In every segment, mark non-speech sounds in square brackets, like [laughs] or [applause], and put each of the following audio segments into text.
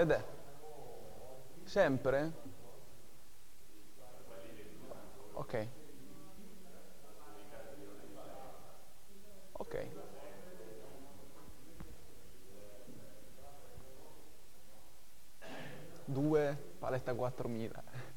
Fede? Sempre? Ok. Ok. Due, paletta 4000.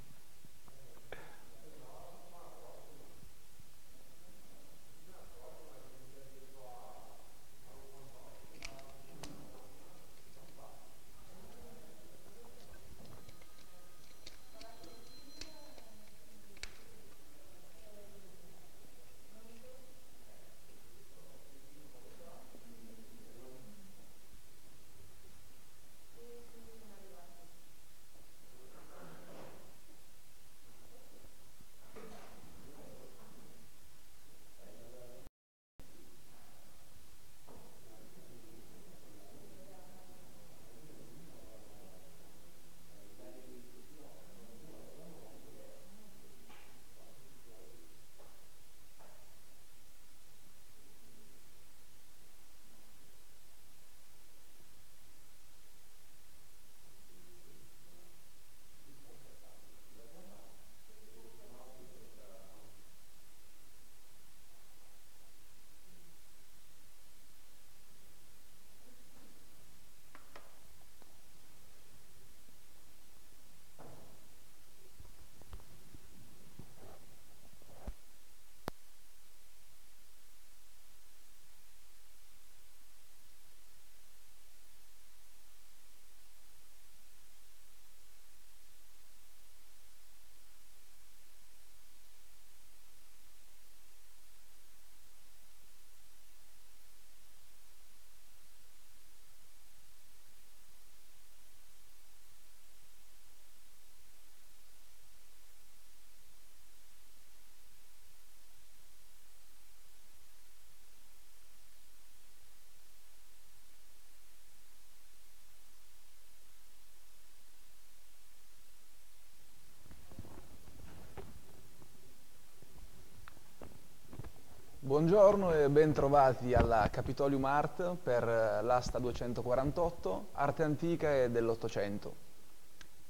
Buongiorno e ben trovati alla Capitolium Art per eh, l'asta 248, arte antica e dell'Ottocento.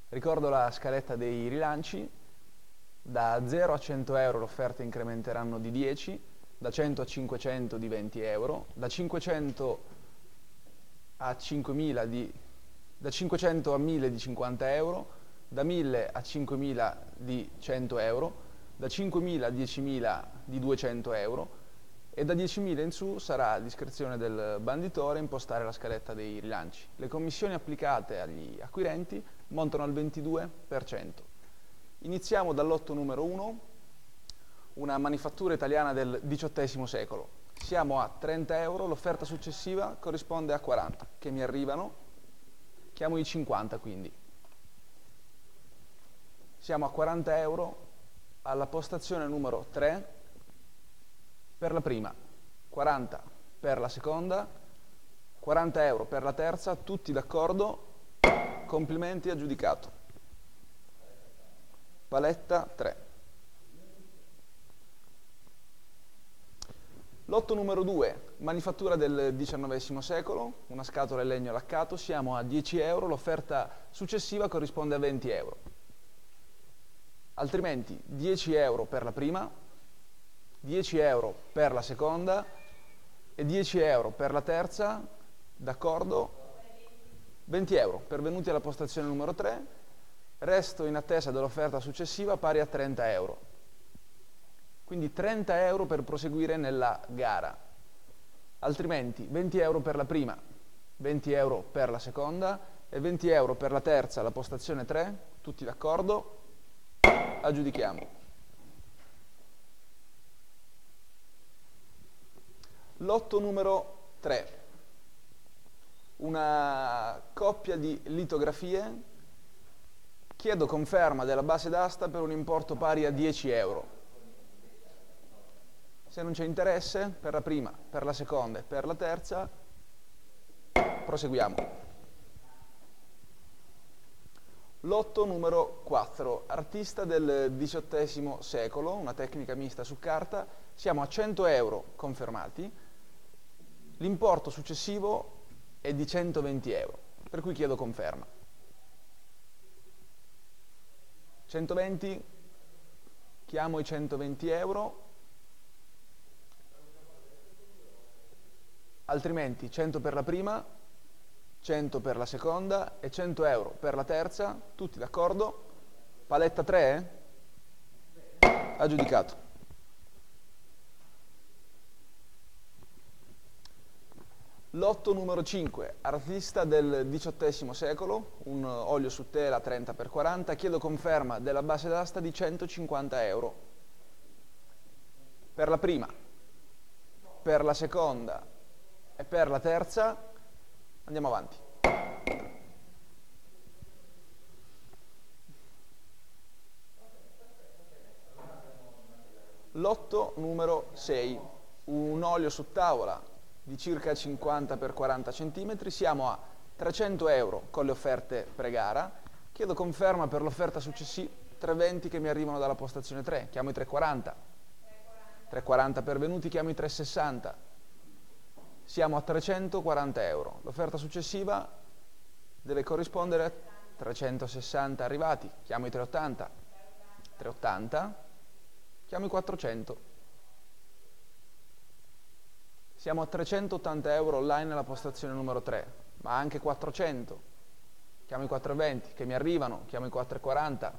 Ricordo la scaletta dei rilanci, da 0 a 100 euro le offerte incrementeranno di 10, da 100 a 500 di 20 euro, da 500 a 5000 di, da 500 a 1000 di 50 euro, da 1000 a 5000 di 100 euro, da 5000 a 10.000 di 200 euro, e da 10.000 in su sarà a discrezione del banditore impostare la scaletta dei rilanci. Le commissioni applicate agli acquirenti montano al 22%. Iniziamo dall'otto numero 1, una manifattura italiana del XVIII secolo. Siamo a 30 euro, l'offerta successiva corrisponde a 40, che mi arrivano, chiamo i 50 quindi. Siamo a 40 euro alla postazione numero 3 per la prima, 40 per la seconda, 40 euro per la terza, tutti d'accordo? Complimenti, aggiudicato. Paletta 3. Lotto numero 2, manifattura del XIX secolo, una scatola in legno laccato, siamo a 10 euro, l'offerta successiva corrisponde a 20 euro. Altrimenti 10 euro per la prima, 10 euro per la seconda e 10 euro per la terza, d'accordo? 20 euro pervenuti alla postazione numero 3, resto in attesa dell'offerta successiva pari a 30 euro. Quindi 30 euro per proseguire nella gara, altrimenti 20 euro per la prima, 20 euro per la seconda e 20 euro per la terza, la postazione 3, tutti d'accordo? Aggiudichiamo. Lotto numero 3, una coppia di litografie, chiedo conferma della base d'asta per un importo pari a 10 euro. Se non c'è interesse, per la prima, per la seconda e per la terza, proseguiamo. Lotto numero 4, artista del XVIII secolo, una tecnica mista su carta, siamo a 100 euro confermati, L'importo successivo è di 120 euro, per cui chiedo conferma. 120, chiamo i 120 euro, altrimenti 100 per la prima, 100 per la seconda e 100 euro per la terza, tutti d'accordo? Paletta 3? Eh? Aggiudicato. Lotto numero 5, artista del XVIII secolo, un olio su tela 30x40, chiedo conferma della base d'asta di 150 euro. Per la prima, per la seconda e per la terza andiamo avanti. Lotto numero 6, un olio su tavola di circa 50 x 40 cm, siamo a 300 euro con le offerte pre-gara, chiedo conferma per l'offerta successiva 320 che mi arrivano dalla postazione 3, chiamo i 340, 340 pervenuti, chiamo i 360, siamo a 340 euro, l'offerta successiva deve corrispondere a 360 arrivati, chiamo i 380, 380, chiamo i 400, siamo a 380 euro online nella postazione numero 3, ma anche 400. Chiamo i 420 che mi arrivano, chiamo i 440.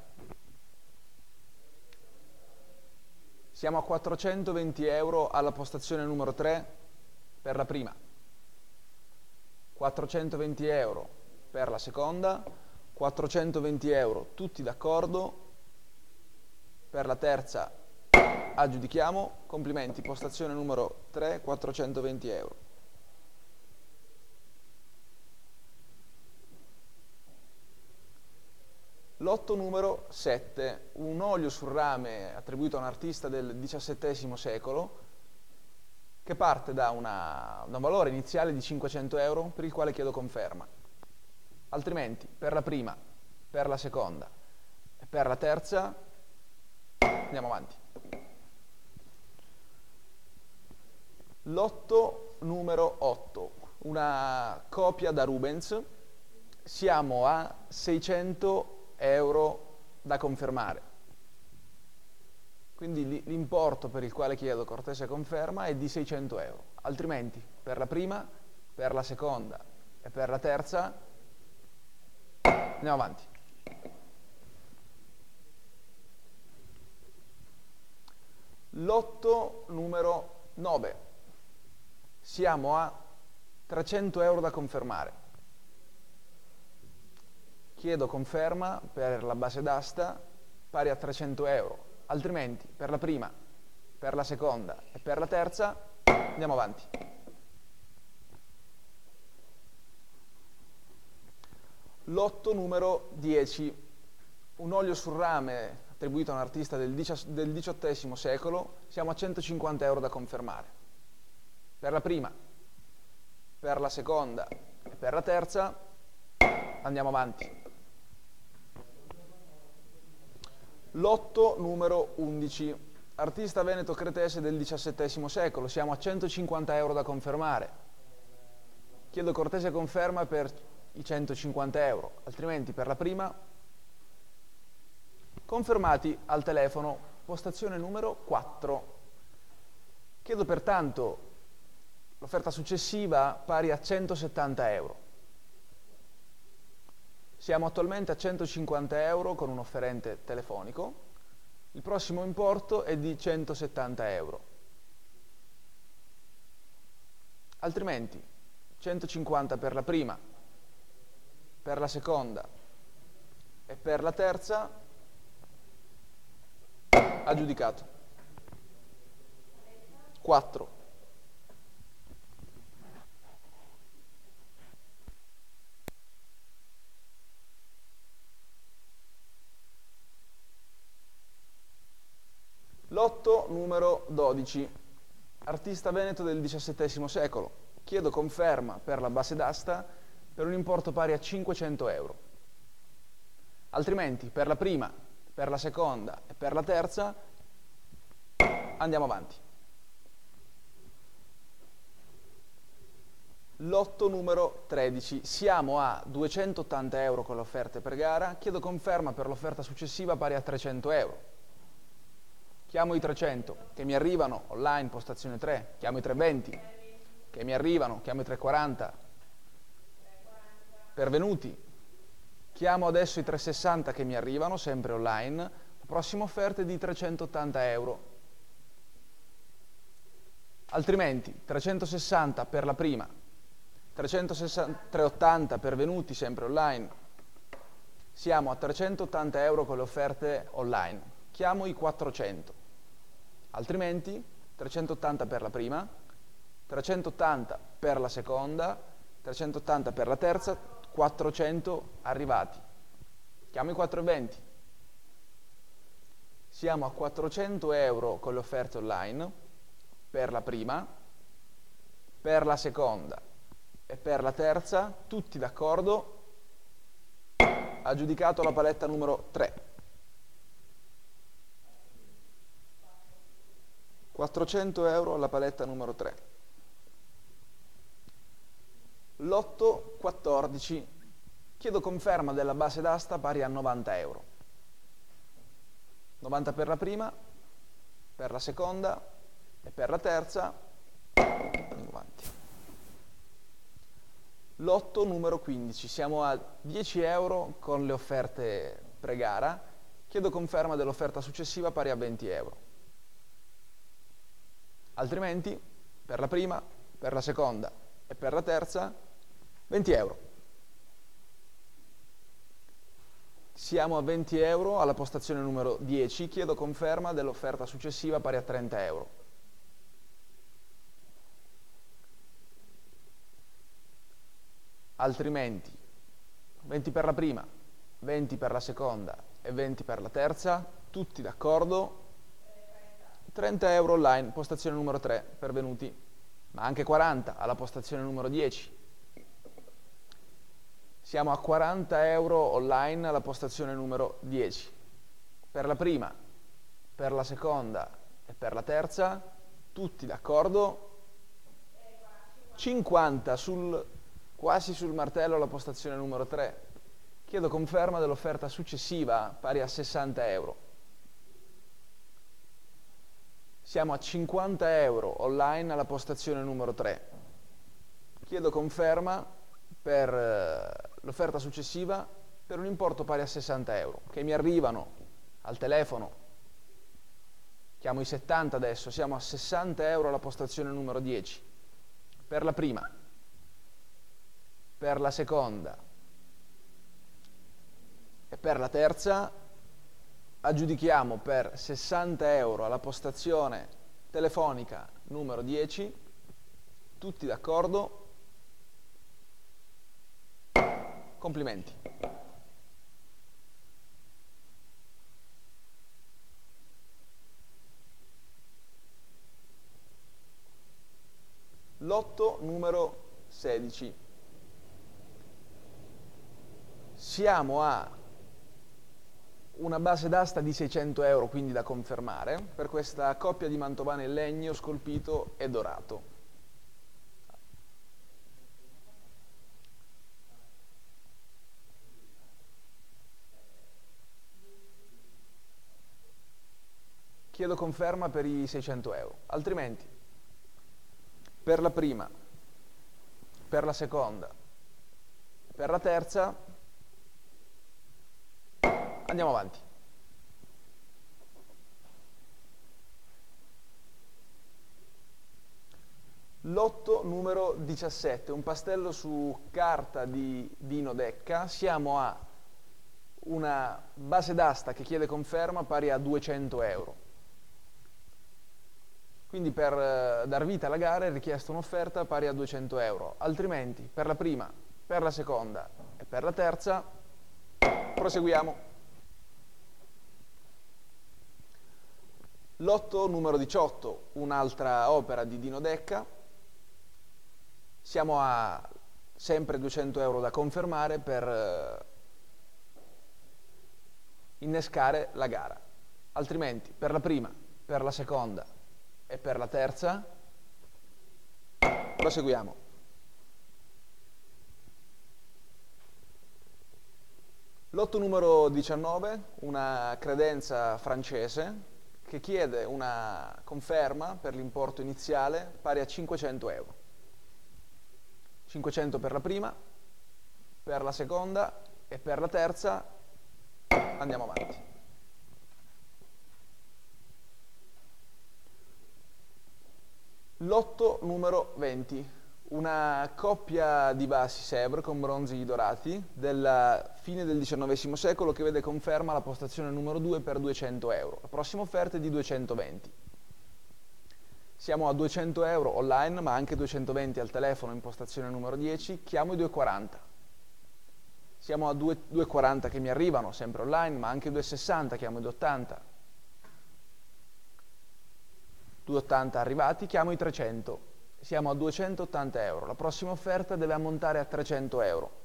Siamo a 420 euro alla postazione numero 3 per la prima, 420 euro per la seconda, 420 euro tutti d'accordo, per la terza aggiudichiamo, complimenti, postazione numero 3, 420 euro. Lotto numero 7, un olio sul rame attribuito a un artista del XVII secolo che parte da, una, da un valore iniziale di 500 euro per il quale chiedo conferma. Altrimenti, per la prima, per la seconda e per la terza, andiamo avanti. Lotto numero 8, una copia da Rubens, siamo a 600 euro da confermare. Quindi l'importo per il quale chiedo cortese conferma è di 600 euro, altrimenti per la prima, per la seconda e per la terza andiamo avanti. Lotto numero 9 siamo a 300 euro da confermare. Chiedo conferma per la base d'asta pari a 300 euro, altrimenti per la prima, per la seconda e per la terza andiamo avanti. Lotto numero 10, un olio sul rame attribuito a un artista del XVIII secolo, siamo a 150 euro da confermare per la prima, per la seconda e per la terza andiamo avanti. Lotto numero 11, artista veneto cretese del XVII secolo, siamo a 150 euro da confermare. Chiedo cortese conferma per i 150 euro, altrimenti per la prima confermati al telefono postazione numero 4. Chiedo pertanto l'offerta successiva pari a 170 euro. Siamo attualmente a 150 euro con un offerente telefonico, il prossimo importo è di 170 euro. Altrimenti 150 per la prima, per la seconda e per la terza aggiudicato. 4. Lotto numero 12, artista veneto del XVII secolo. Chiedo conferma per la base d'asta per un importo pari a 500 euro. Altrimenti per la prima, per la seconda e per la terza andiamo avanti. Lotto numero 13. Siamo a 280 euro con le offerte per gara. Chiedo conferma per l'offerta successiva pari a 300 euro. Chiamo i 300 che mi arrivano online, postazione 3. Chiamo i 320 che mi arrivano. Chiamo i 340 pervenuti. Chiamo adesso i 360 che mi arrivano, sempre online. La prossima offerta è di 380 euro. Altrimenti 360 per la prima, 380 pervenuti sempre online, siamo a 380 euro con le offerte online, chiamo i 400, altrimenti 380 per la prima, 380 per la seconda, 380 per la terza, 400 arrivati, chiamo i 420, siamo a 400 euro con le offerte online per la prima, per la seconda, e per la terza, tutti d'accordo, ha giudicato la paletta numero 3. 400 euro la paletta numero 3. Lotto 14. Chiedo conferma della base d'asta pari a 90 euro. 90 per la prima, per la seconda e per la terza. Lotto numero 15, siamo a 10 euro con le offerte pre-gara, chiedo conferma dell'offerta successiva pari a 20 euro. Altrimenti, per la prima, per la seconda e per la terza, 20 euro. Siamo a 20 euro alla postazione numero 10, chiedo conferma dell'offerta successiva pari a 30 euro. altrimenti 20 per la prima, 20 per la seconda e 20 per la terza, tutti d'accordo? 30 euro online, postazione numero 3, pervenuti, ma anche 40 alla postazione numero 10. Siamo a 40 euro online alla postazione numero 10. Per la prima, per la seconda e per la terza, tutti d'accordo? 50 sul Quasi sul martello la postazione numero 3. Chiedo conferma dell'offerta successiva pari a 60 euro. Siamo a 50 euro online alla postazione numero 3. Chiedo conferma per eh, l'offerta successiva per un importo pari a 60 euro, che mi arrivano al telefono. Chiamo i 70 adesso, siamo a 60 euro alla postazione numero 10. Per la prima per la seconda e per la terza aggiudichiamo per 60 euro alla postazione telefonica numero 10 tutti d'accordo? Complimenti. Lotto numero 16 siamo a una base d'asta di 600 euro, quindi da confermare, per questa coppia di mantovane in legno scolpito e dorato. Chiedo conferma per i 600 euro, altrimenti per la prima, per la seconda, per la terza Andiamo avanti. Lotto numero 17, un pastello su carta di Dino Decca. Siamo a una base d'asta che chiede conferma pari a 200 euro. Quindi per eh, dar vita alla gara è richiesta un'offerta pari a 200 euro, altrimenti per la prima, per la seconda e per la terza proseguiamo. Lotto numero 18, un'altra opera di Dino Decca. Siamo a sempre 200 euro da confermare per eh, innescare la gara. Altrimenti per la prima, per la seconda e per la terza proseguiamo. Lotto numero 19, una credenza francese che chiede una conferma per l'importo iniziale pari a 500 euro. 500 per la prima, per la seconda e per la terza andiamo avanti. Lotto numero 20 una coppia di vasi Sèvres con bronzi dorati della fine del XIX secolo che vede conferma la postazione numero 2 per 200 euro. La prossima offerta è di 220. Siamo a 200 euro online ma anche 220 al telefono in postazione numero 10, chiamo i 240. Siamo a 240 che mi arrivano sempre online ma anche 260, chiamo i 280. 280 arrivati, chiamo i 300 siamo a 280 euro, la prossima offerta deve ammontare a 300 euro.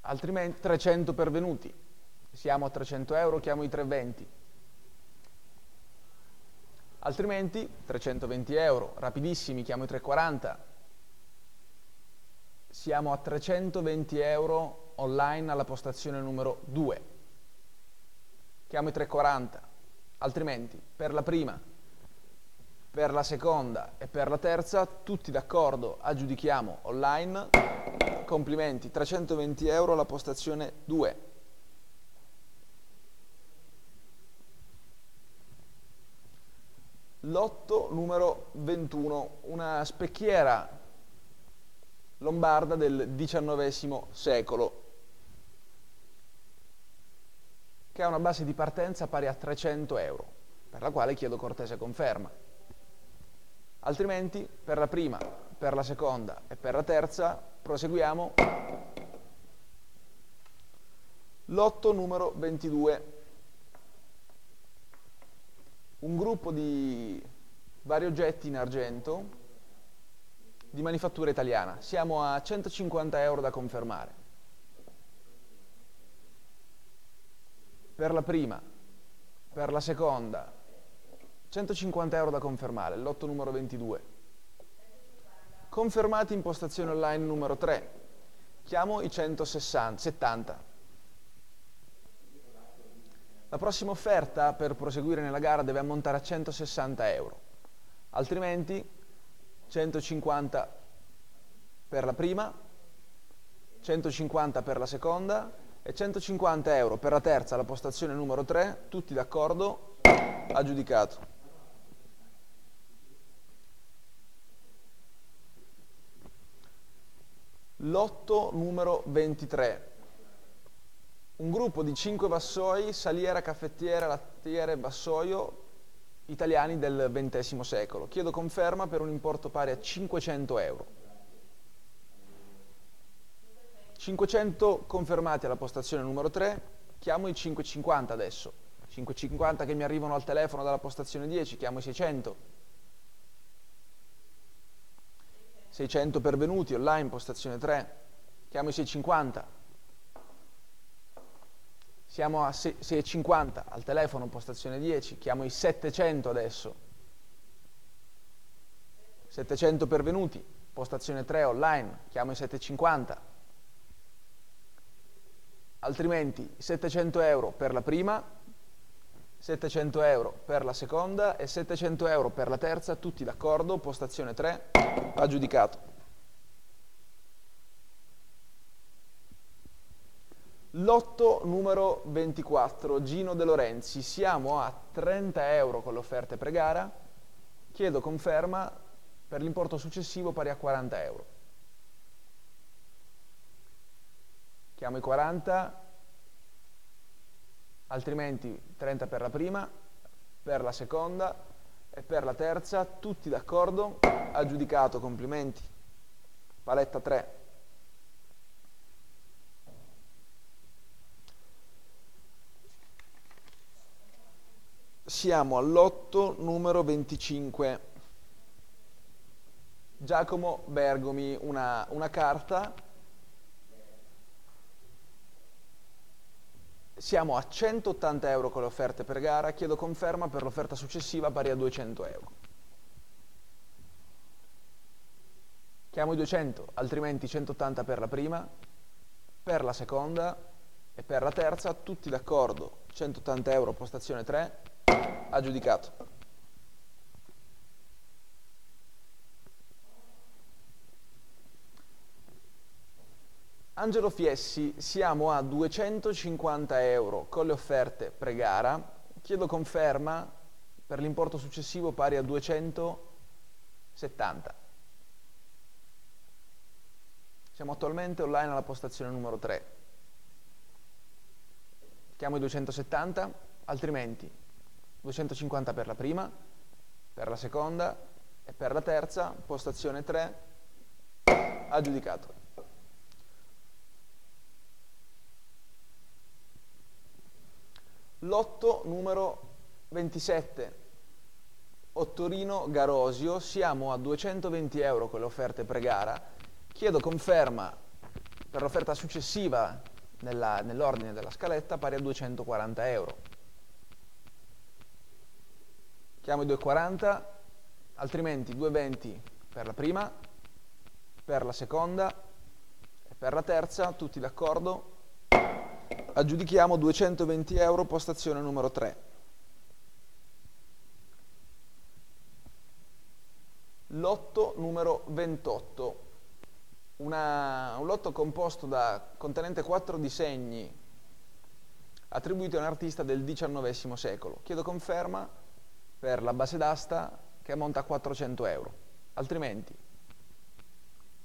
Altrimenti 300 pervenuti, siamo a 300 euro, chiamo i 320. Altrimenti 320 euro, rapidissimi, chiamo i 340. Siamo a 320 euro online alla postazione numero 2. Chiamo i 340 altrimenti per la prima, per la seconda e per la terza, tutti d'accordo, aggiudichiamo online, complimenti, 320 euro la postazione 2. Lotto numero 21, una specchiera lombarda del XIX secolo, che ha una base di partenza pari a 300 euro, per la quale chiedo cortese conferma. Altrimenti, per la prima, per la seconda e per la terza, proseguiamo. Lotto numero 22. Un gruppo di vari oggetti in argento di manifattura italiana. Siamo a 150 euro da confermare. Per la prima, per la seconda, 150 euro da confermare, lotto numero 22. Confermati in postazione online numero 3, chiamo i 160, 70. La prossima offerta per proseguire nella gara deve ammontare a 160 euro, altrimenti 150 per la prima, 150 per la seconda e 150 euro per la terza, la postazione numero 3, tutti d'accordo, aggiudicato. Lotto numero 23. Un gruppo di 5 vassoi, saliera, caffettiera, lattiere, vassoio, italiani del XX secolo. Chiedo conferma per un importo pari a 500 euro. 500 confermati alla postazione numero 3, chiamo i 550 adesso. 550 che mi arrivano al telefono dalla postazione 10, chiamo i 600. 600 pervenuti online, postazione 3, chiamo i 650. Siamo a 650 al telefono, postazione 10, chiamo i 700 adesso. 700 pervenuti, postazione 3 online, chiamo i 750 altrimenti 700 euro per la prima, 700 euro per la seconda e 700 euro per la terza, tutti d'accordo, postazione 3, aggiudicato. Lotto numero 24, Gino De Lorenzi, siamo a 30 euro con le offerte pre-gara, chiedo conferma per l'importo successivo pari a 40 euro. Chiamo i 40, altrimenti 30 per la prima, per la seconda e per la terza, tutti d'accordo, aggiudicato, complimenti. Paletta 3. Siamo all'otto numero 25. Giacomo Bergomi, una, una carta Siamo a 180 euro con le offerte per gara, chiedo conferma per l'offerta successiva pari a 200 euro. chiamo i 200, altrimenti 180 per la prima, per la seconda e per la terza, tutti d'accordo, 180 euro postazione 3, aggiudicato. Angelo Fiessi, siamo a 250 euro con le offerte pre-gara, chiedo conferma per l'importo successivo pari a 270. Siamo attualmente online alla postazione numero 3. Chiamo i 270, altrimenti 250 per la prima, per la seconda e per la terza, postazione 3, aggiudicato. Lotto numero 27, Ottorino Garosio, siamo a 220 euro con le offerte pre-gara, chiedo conferma per l'offerta successiva nella, nell'ordine della scaletta pari a 240 euro. Chiamo i 240, altrimenti 220 per la prima, per la seconda e per la terza, tutti d'accordo? Aggiudichiamo 220 euro postazione numero 3. Lotto numero 28, Una, un lotto composto da contenente quattro disegni attribuiti a un artista del XIX secolo. Chiedo conferma per la base d'asta che ammonta a 400 euro, altrimenti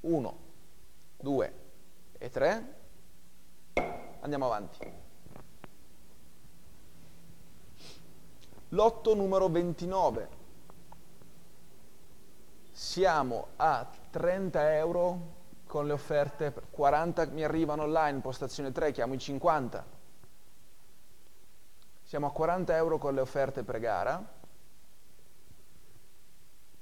1, 2 e 3 Andiamo avanti. Lotto numero 29. Siamo a 30 euro con le offerte, 40 mi arrivano online, postazione 3, chiamo i 50. Siamo a 40 euro con le offerte pre-gara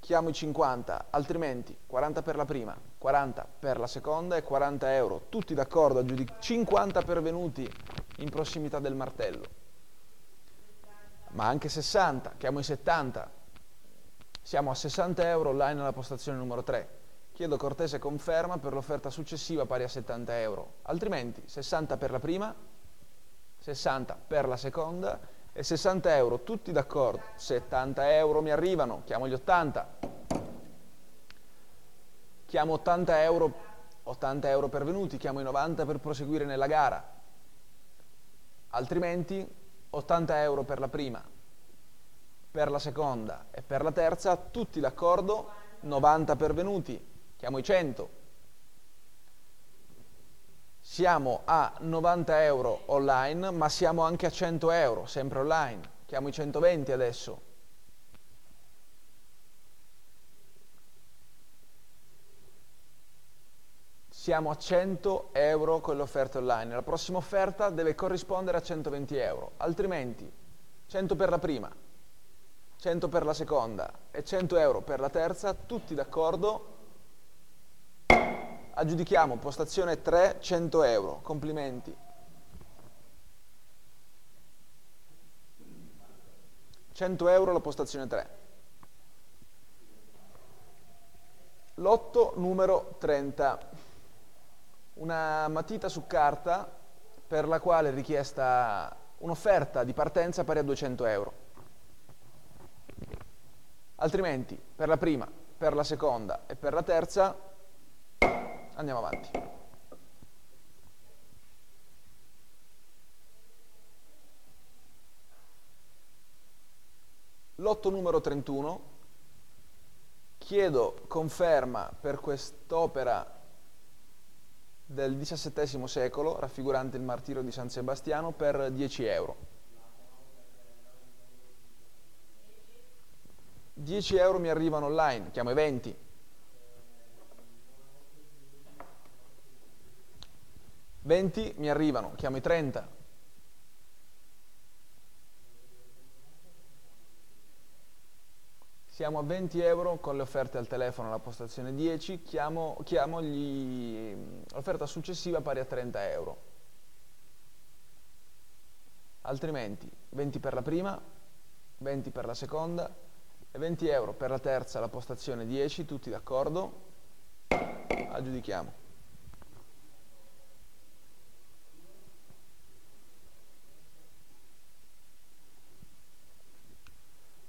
chiamo i 50, altrimenti 40 per la prima, 40 per la seconda e 40 euro, tutti d'accordo, 50 pervenuti in prossimità del martello, ma anche 60, chiamo i 70, siamo a 60 euro online alla postazione numero 3, chiedo cortese conferma per l'offerta successiva pari a 70 euro, altrimenti 60 per la prima, 60 per la seconda e 60 euro, tutti d'accordo, 70 euro mi arrivano, chiamo gli 80, chiamo 80 euro, 80 euro pervenuti, chiamo i 90 per proseguire nella gara, altrimenti 80 euro per la prima, per la seconda e per la terza, tutti d'accordo, 90 pervenuti, chiamo i 100, siamo a 90 euro online, ma siamo anche a 100 euro, sempre online. Chiamo i 120 adesso. Siamo a 100 euro con l'offerta online. La prossima offerta deve corrispondere a 120 euro, altrimenti 100 per la prima, 100 per la seconda e 100 euro per la terza, tutti d'accordo, aggiudichiamo postazione 3 100 euro. Complimenti. 100 euro la postazione 3 lotto numero 30 una matita su carta per la quale è richiesta un'offerta di partenza pari a 200 euro altrimenti per la prima, per la seconda e per la terza Andiamo avanti. Lotto numero 31. Chiedo conferma per quest'opera del XVII secolo, raffigurante il martirio di San Sebastiano, per 10 euro. 10 euro mi arrivano online, chiamo i 20. 20 mi arrivano, chiamo i 30. Siamo a 20 euro con le offerte al telefono alla postazione 10, chiamo, chiamo gli, l'offerta successiva pari a 30 euro. Altrimenti 20 per la prima, 20 per la seconda e 20 euro per la terza alla postazione 10, tutti d'accordo? aggiudichiamo.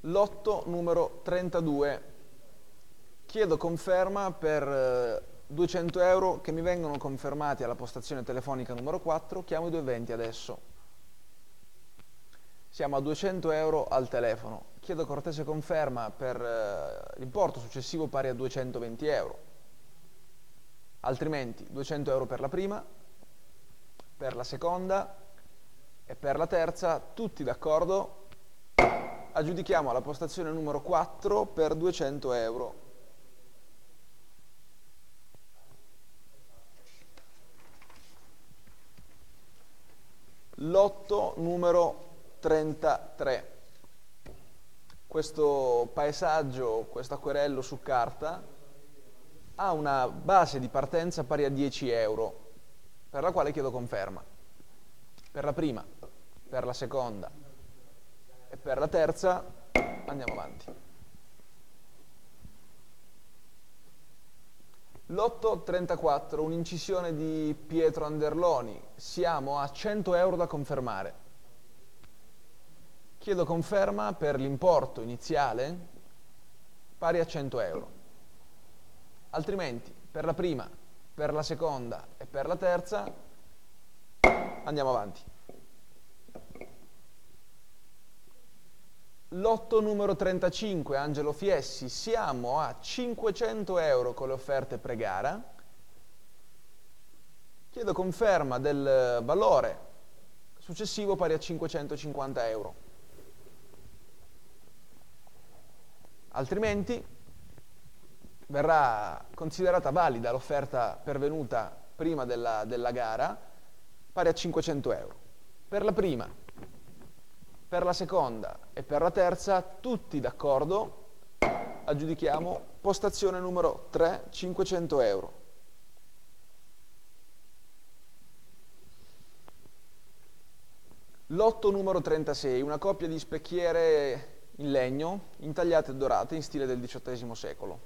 Lotto numero 32. Chiedo conferma per 200 eh, euro che mi vengono confermati alla postazione telefonica numero 4. Chiamo i 220 adesso. Siamo a 200 euro al telefono. Chiedo cortese conferma per eh, l'importo successivo pari a 220 euro. Altrimenti 200 euro per la prima, per la seconda e per la terza, tutti d'accordo? Aggiudichiamo alla postazione numero 4 per 200 euro. Lotto numero 33. Questo paesaggio, questo acquerello su carta, ha una base di partenza pari a 10 euro, per la quale chiedo conferma. Per la prima, per la seconda, e per la terza andiamo avanti. Lotto 34, un'incisione di Pietro Anderloni. Siamo a 100 euro da confermare. Chiedo conferma per l'importo iniziale pari a 100 euro. Altrimenti, per la prima, per la seconda e per la terza, andiamo avanti. Lotto numero 35, Angelo Fiessi, siamo a 500 euro con le offerte pre-gara. Chiedo conferma del valore successivo pari a 550 euro. Altrimenti verrà considerata valida l'offerta pervenuta prima della, della gara pari a 500 euro. Per la prima per la seconda e per la terza, tutti d'accordo, aggiudichiamo postazione numero 3, 500 euro. Lotto numero 36, una coppia di specchiere in legno, intagliate e dorate in stile del XVIII secolo.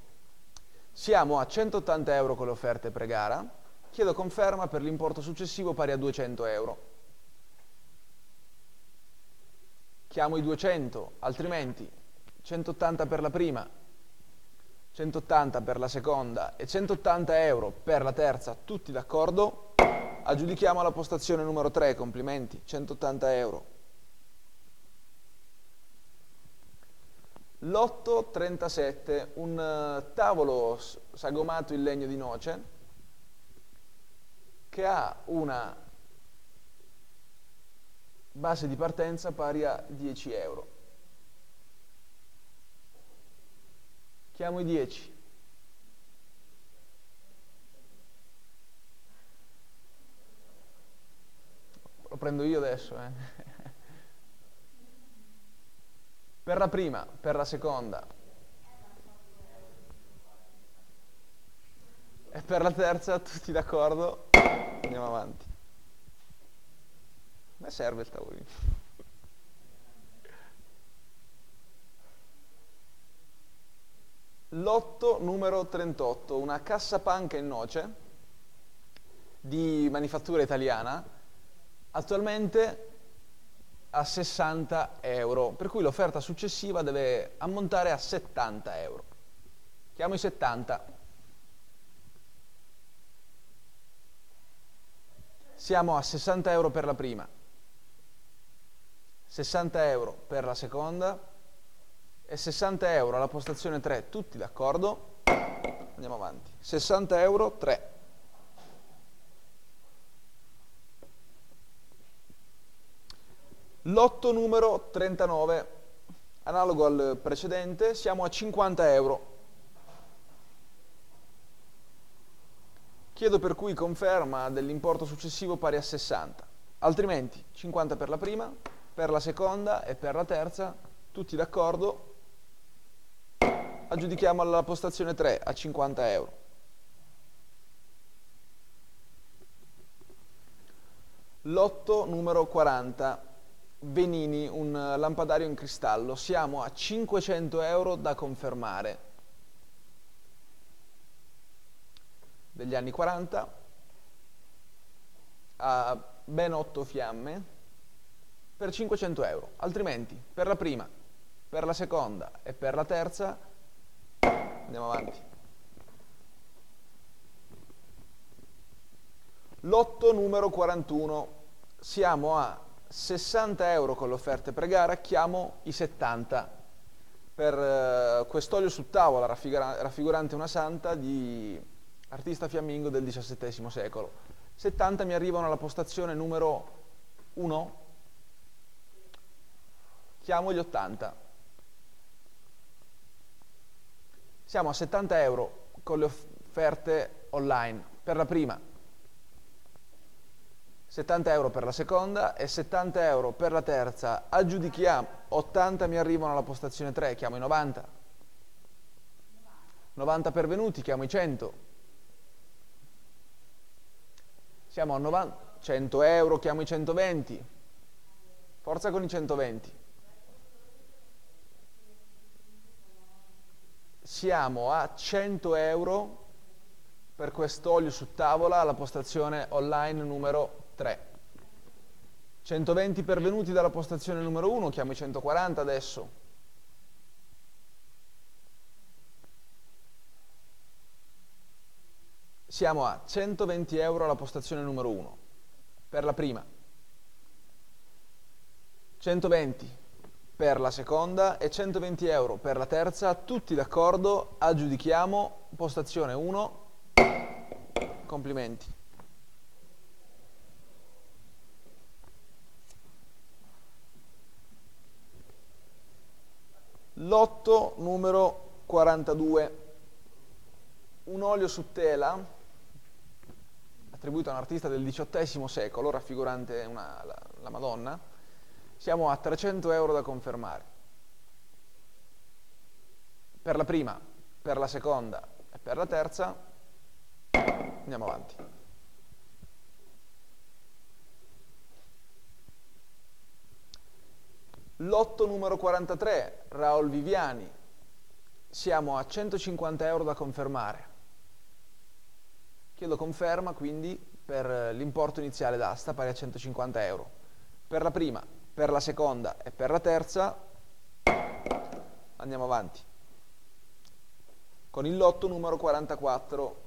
Siamo a 180 euro con le offerte pre-gara, chiedo conferma per l'importo successivo pari a 200 euro. Chiamo i 200, altrimenti 180 per la prima, 180 per la seconda e 180 euro per la terza, tutti d'accordo? Aggiudichiamo alla postazione numero 3, complimenti, 180 euro. Lotto 37, un eh, tavolo sagomato in legno di noce che ha una base di partenza pari a 10 euro. Chiamo i 10. Lo prendo io adesso. Eh. [laughs] per la prima, per la seconda e per la terza, tutti d'accordo? Andiamo avanti me serve il tavolino. Lotto numero 38, una cassa panca in noce di manifattura italiana, attualmente a 60 euro, per cui l'offerta successiva deve ammontare a 70 euro. Chiamo i 70. Siamo a 60 euro per la prima, 60 euro per la seconda e 60 euro alla postazione 3, tutti d'accordo? Andiamo avanti. 60 euro 3. Lotto numero 39, analogo al precedente, siamo a 50 euro. Chiedo per cui conferma dell'importo successivo pari a 60, altrimenti 50 per la prima, per la seconda e per la terza, tutti d'accordo, aggiudichiamo alla postazione 3 a 50 euro. Lotto numero 40, Venini, un lampadario in cristallo, siamo a 500 euro da confermare. degli anni 40, a ben 8 fiamme, per 500 euro. Altrimenti, per la prima, per la seconda e per la terza, andiamo avanti. Lotto numero 41, siamo a 60 euro con le offerte pre-gara, chiamo i 70 per eh, quest'olio su tavola raffigurante una santa di artista fiammingo del XVII secolo. 70 mi arrivano alla postazione numero 1, chiamo gli 80. Siamo a 70 euro con le offerte online per la prima, 70 euro per la seconda e 70 euro per la terza. Aggiudichiamo, 80 mi arrivano alla postazione 3, chiamo i 90. 90 pervenuti, chiamo i 100. Siamo a 90, 100 euro, chiamo i 120. Forza con i 120. Siamo a 100 euro per quest'olio su tavola alla postazione online numero 3. 120 pervenuti dalla postazione numero 1, chiamo i 140 adesso. Siamo a 120 euro alla postazione numero 1, per la prima. 120 per la seconda e 120 euro per la terza, tutti d'accordo, aggiudichiamo, postazione 1, complimenti. Lotto numero 42. Un olio su tela attribuito a un artista del XVIII secolo, raffigurante una, la, la Madonna. Siamo a 300 euro da confermare. Per la prima, per la seconda e per la terza andiamo avanti. Lotto numero 43, Raul Viviani. Siamo a 150 euro da confermare. Chiedo conferma quindi per l'importo iniziale d'asta pari a 150 euro. Per la prima, per la seconda e per la terza andiamo avanti. Con il lotto numero 44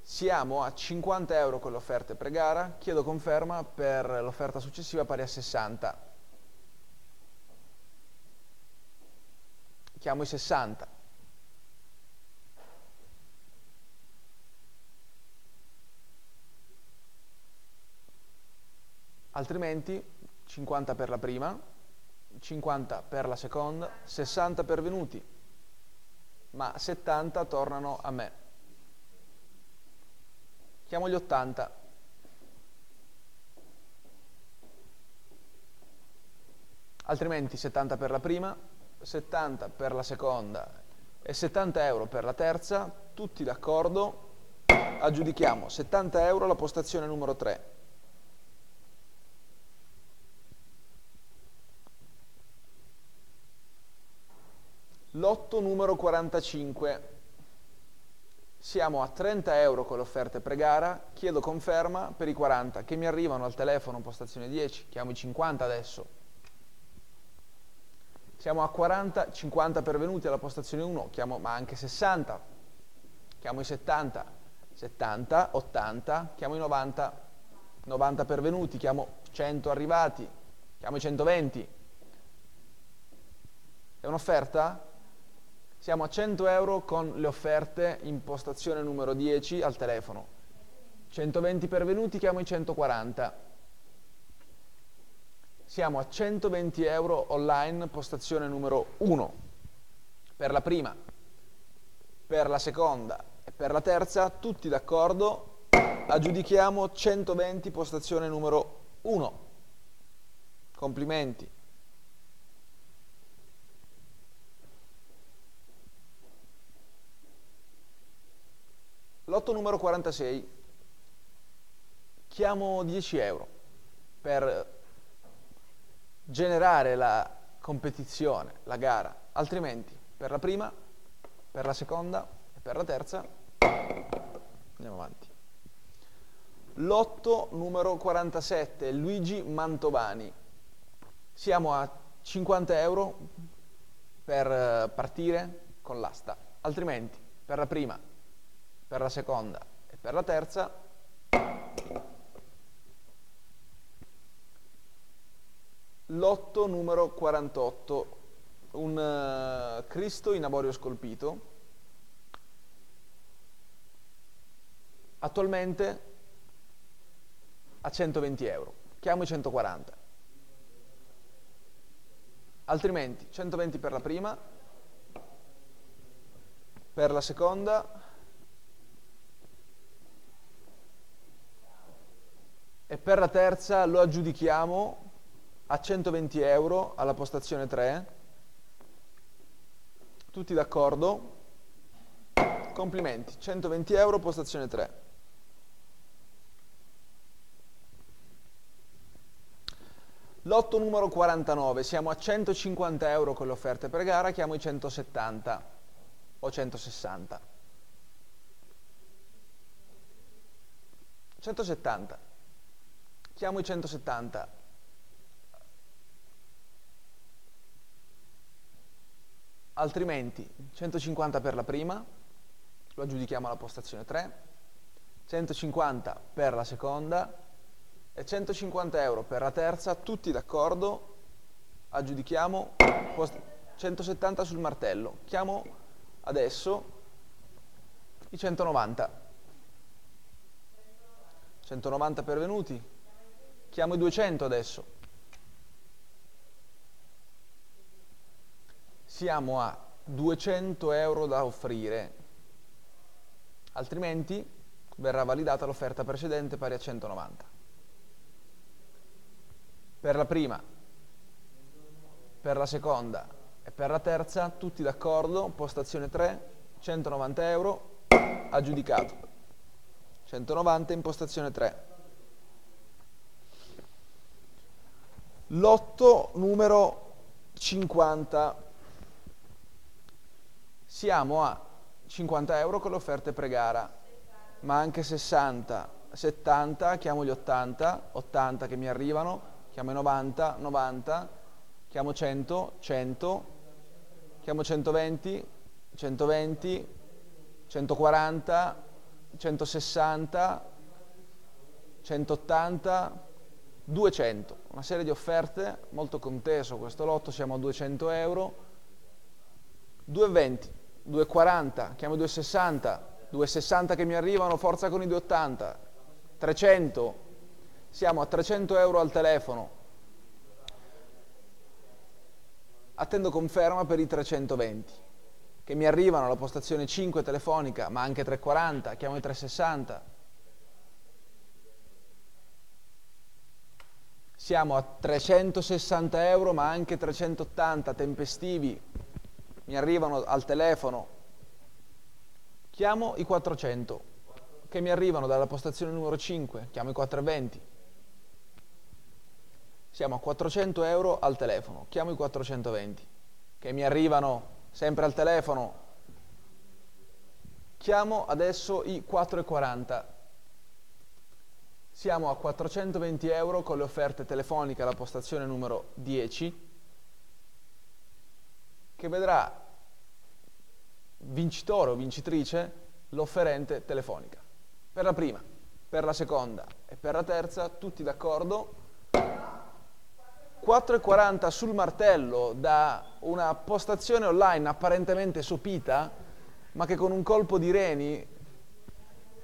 siamo a 50 euro con le offerte pre-gara, chiedo conferma per l'offerta successiva pari a 60 chiamo i 60. Altrimenti 50 per la prima, 50 per la seconda, 60 pervenuti, ma 70 tornano a me. Chiamo gli 80. Altrimenti 70 per la prima, 70 per la seconda e 70 euro per la terza, tutti d'accordo, aggiudichiamo 70 euro la postazione numero 3. Lotto numero 45. Siamo a 30 euro con le offerte pre-gara, chiedo conferma per i 40 che mi arrivano al telefono postazione 10, chiamo i 50 adesso. Siamo a 40, 50 pervenuti alla postazione 1, chiamo, ma anche 60, chiamo i 70, 70, 80, chiamo i 90, 90 pervenuti, chiamo 100 arrivati, chiamo i 120. È un'offerta? Siamo a 100 euro con le offerte in postazione numero 10 al telefono. 120 pervenuti, chiamo i 140. Siamo a 120 euro online, postazione numero 1. Per la prima, per la seconda e per la terza, tutti d'accordo, aggiudichiamo 120 postazione numero 1. Complimenti. Lotto numero 46. Chiamo 10 euro per generare la competizione, la gara, altrimenti per la prima, per la seconda e per la terza Andiamo avanti. Lotto numero 47, Luigi Mantovani. Siamo a 50 euro per eh, partire con l'asta, altrimenti per la prima, per la seconda e per la terza. Lotto numero 48, un uh, Cristo in avorio scolpito, attualmente a 120 euro, chiamo i 140 altrimenti 120 per la prima, per la seconda e per la terza lo aggiudichiamo a 120 euro alla postazione 3. Tutti d'accordo? Complimenti, 120 euro postazione 3. Lotto numero 49, siamo a 150 euro con le offerte per gara, chiamo i 170 o 160. 170. Chiamo i 170. Altrimenti 150 per la prima, lo aggiudichiamo alla postazione 3, 150 per la seconda, e 150 euro per la terza, tutti d'accordo, aggiudichiamo 170 sul martello. Chiamo adesso i 190. 190 pervenuti. Chiamo i 200 adesso. Siamo a 200 euro da offrire, altrimenti verrà validata l'offerta precedente pari a 190 per la prima, per la seconda e per la terza, tutti d'accordo, postazione 3, 190 euro, aggiudicato. 190 impostazione 3. Lotto numero 50. Siamo a 50 euro con le offerte pre-gara, ma anche 60, 70, chiamo gli 80, 80 che mi arrivano, chiamo 90, 90, chiamo 100, 100, chiamo 120, 120, 140, 160, 180, 200. Una serie di offerte, molto conteso questo lotto, siamo a 200 euro. 220, 240, chiamo 260, 260 che mi arrivano, forza con i 280, 300, siamo a 300 euro al telefono. Attendo conferma per i 320 che mi arrivano alla postazione 5 telefonica, ma anche 340, chiamo i 360. Siamo a 360 euro, ma anche 380 tempestivi. Mi arrivano al telefono. Chiamo i 400 che mi arrivano dalla postazione numero 5, chiamo i 420 siamo a 400 euro al telefono, chiamo i 420 che mi arrivano sempre al telefono, chiamo adesso i 4,40, siamo a 420 euro con le offerte telefoniche alla postazione numero 10 che vedrà vincitore o vincitrice l'offerente telefonica. Per la prima, per la seconda e per la terza, tutti d'accordo? 4,40 sul martello da una postazione online apparentemente sopita, ma che con un colpo di reni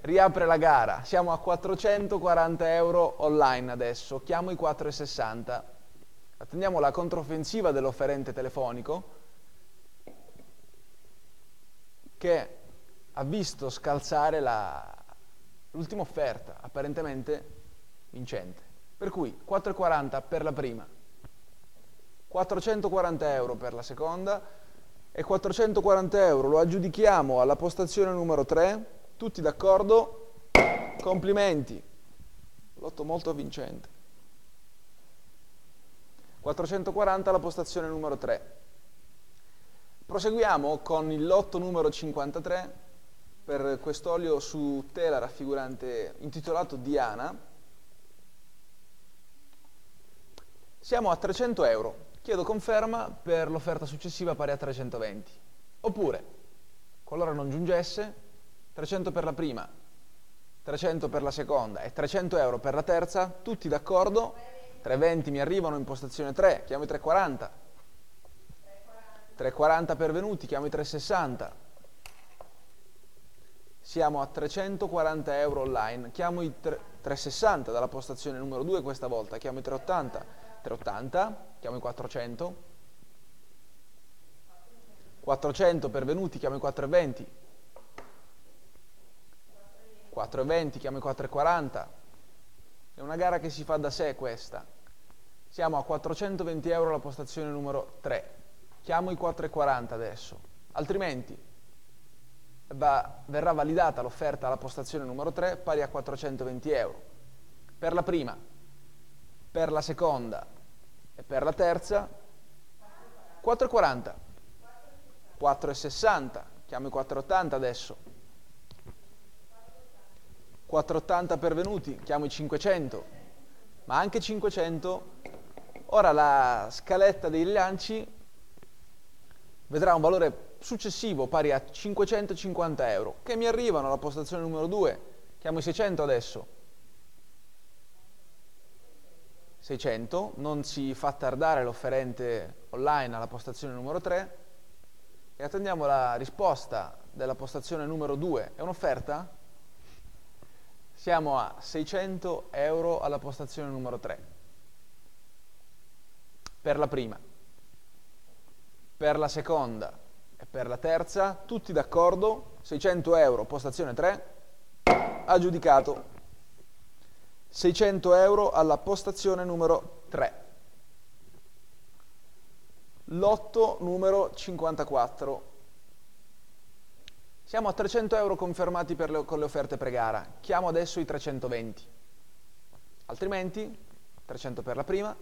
riapre la gara. Siamo a 440 euro online adesso, chiamo i 4,60. Attendiamo la controffensiva dell'offerente telefonico che ha visto scalzare la, l'ultima offerta, apparentemente vincente. Per cui 4,40 per la prima, 440 euro per la seconda e 440 euro lo aggiudichiamo alla postazione numero 3, tutti d'accordo? Complimenti, lotto molto vincente. 440 alla postazione numero 3. Proseguiamo con il lotto numero 53, per quest'olio su tela raffigurante intitolato Diana. Siamo a 300 euro. Chiedo conferma per l'offerta successiva pari a 320. Oppure, qualora non giungesse, 300 per la prima, 300 per la seconda e 300 euro per la terza, tutti d'accordo? 320 mi arrivano in postazione 3, chiamo i 340. 340 pervenuti, chiamo i 360 siamo a 340 euro online, chiamo i 360 dalla postazione numero 2 questa volta, chiamo i 380, 380, chiamo i 400, 400 pervenuti, chiamo i 420, 420, chiamo i 440, è una gara che si fa da sé questa, siamo a 420 euro alla postazione numero 3, chiamo i 440 adesso, altrimenti va, verrà validata l'offerta alla postazione numero 3 pari a 420 euro. Per la prima, per la seconda e per la terza 4,40, 4,60, chiamo i 4,80 adesso, 4,80 pervenuti, chiamo i 500, ma anche 500. Ora la scaletta dei rilanci vedrà un valore successivo pari a 550 euro che mi arrivano alla postazione numero 2 chiamo i 600 adesso 600 non si fa tardare l'offerente online alla postazione numero 3 e attendiamo la risposta della postazione numero 2 è un'offerta? Siamo a 600 euro alla postazione numero 3 per la prima per la seconda e per la terza, tutti d'accordo, 600 euro, postazione 3, aggiudicato. 600 euro alla postazione numero 3. Lotto numero 54. Siamo a 300 euro confermati le, con le offerte pre-gara. Chiamo adesso i 320. Altrimenti, 300 per la prima,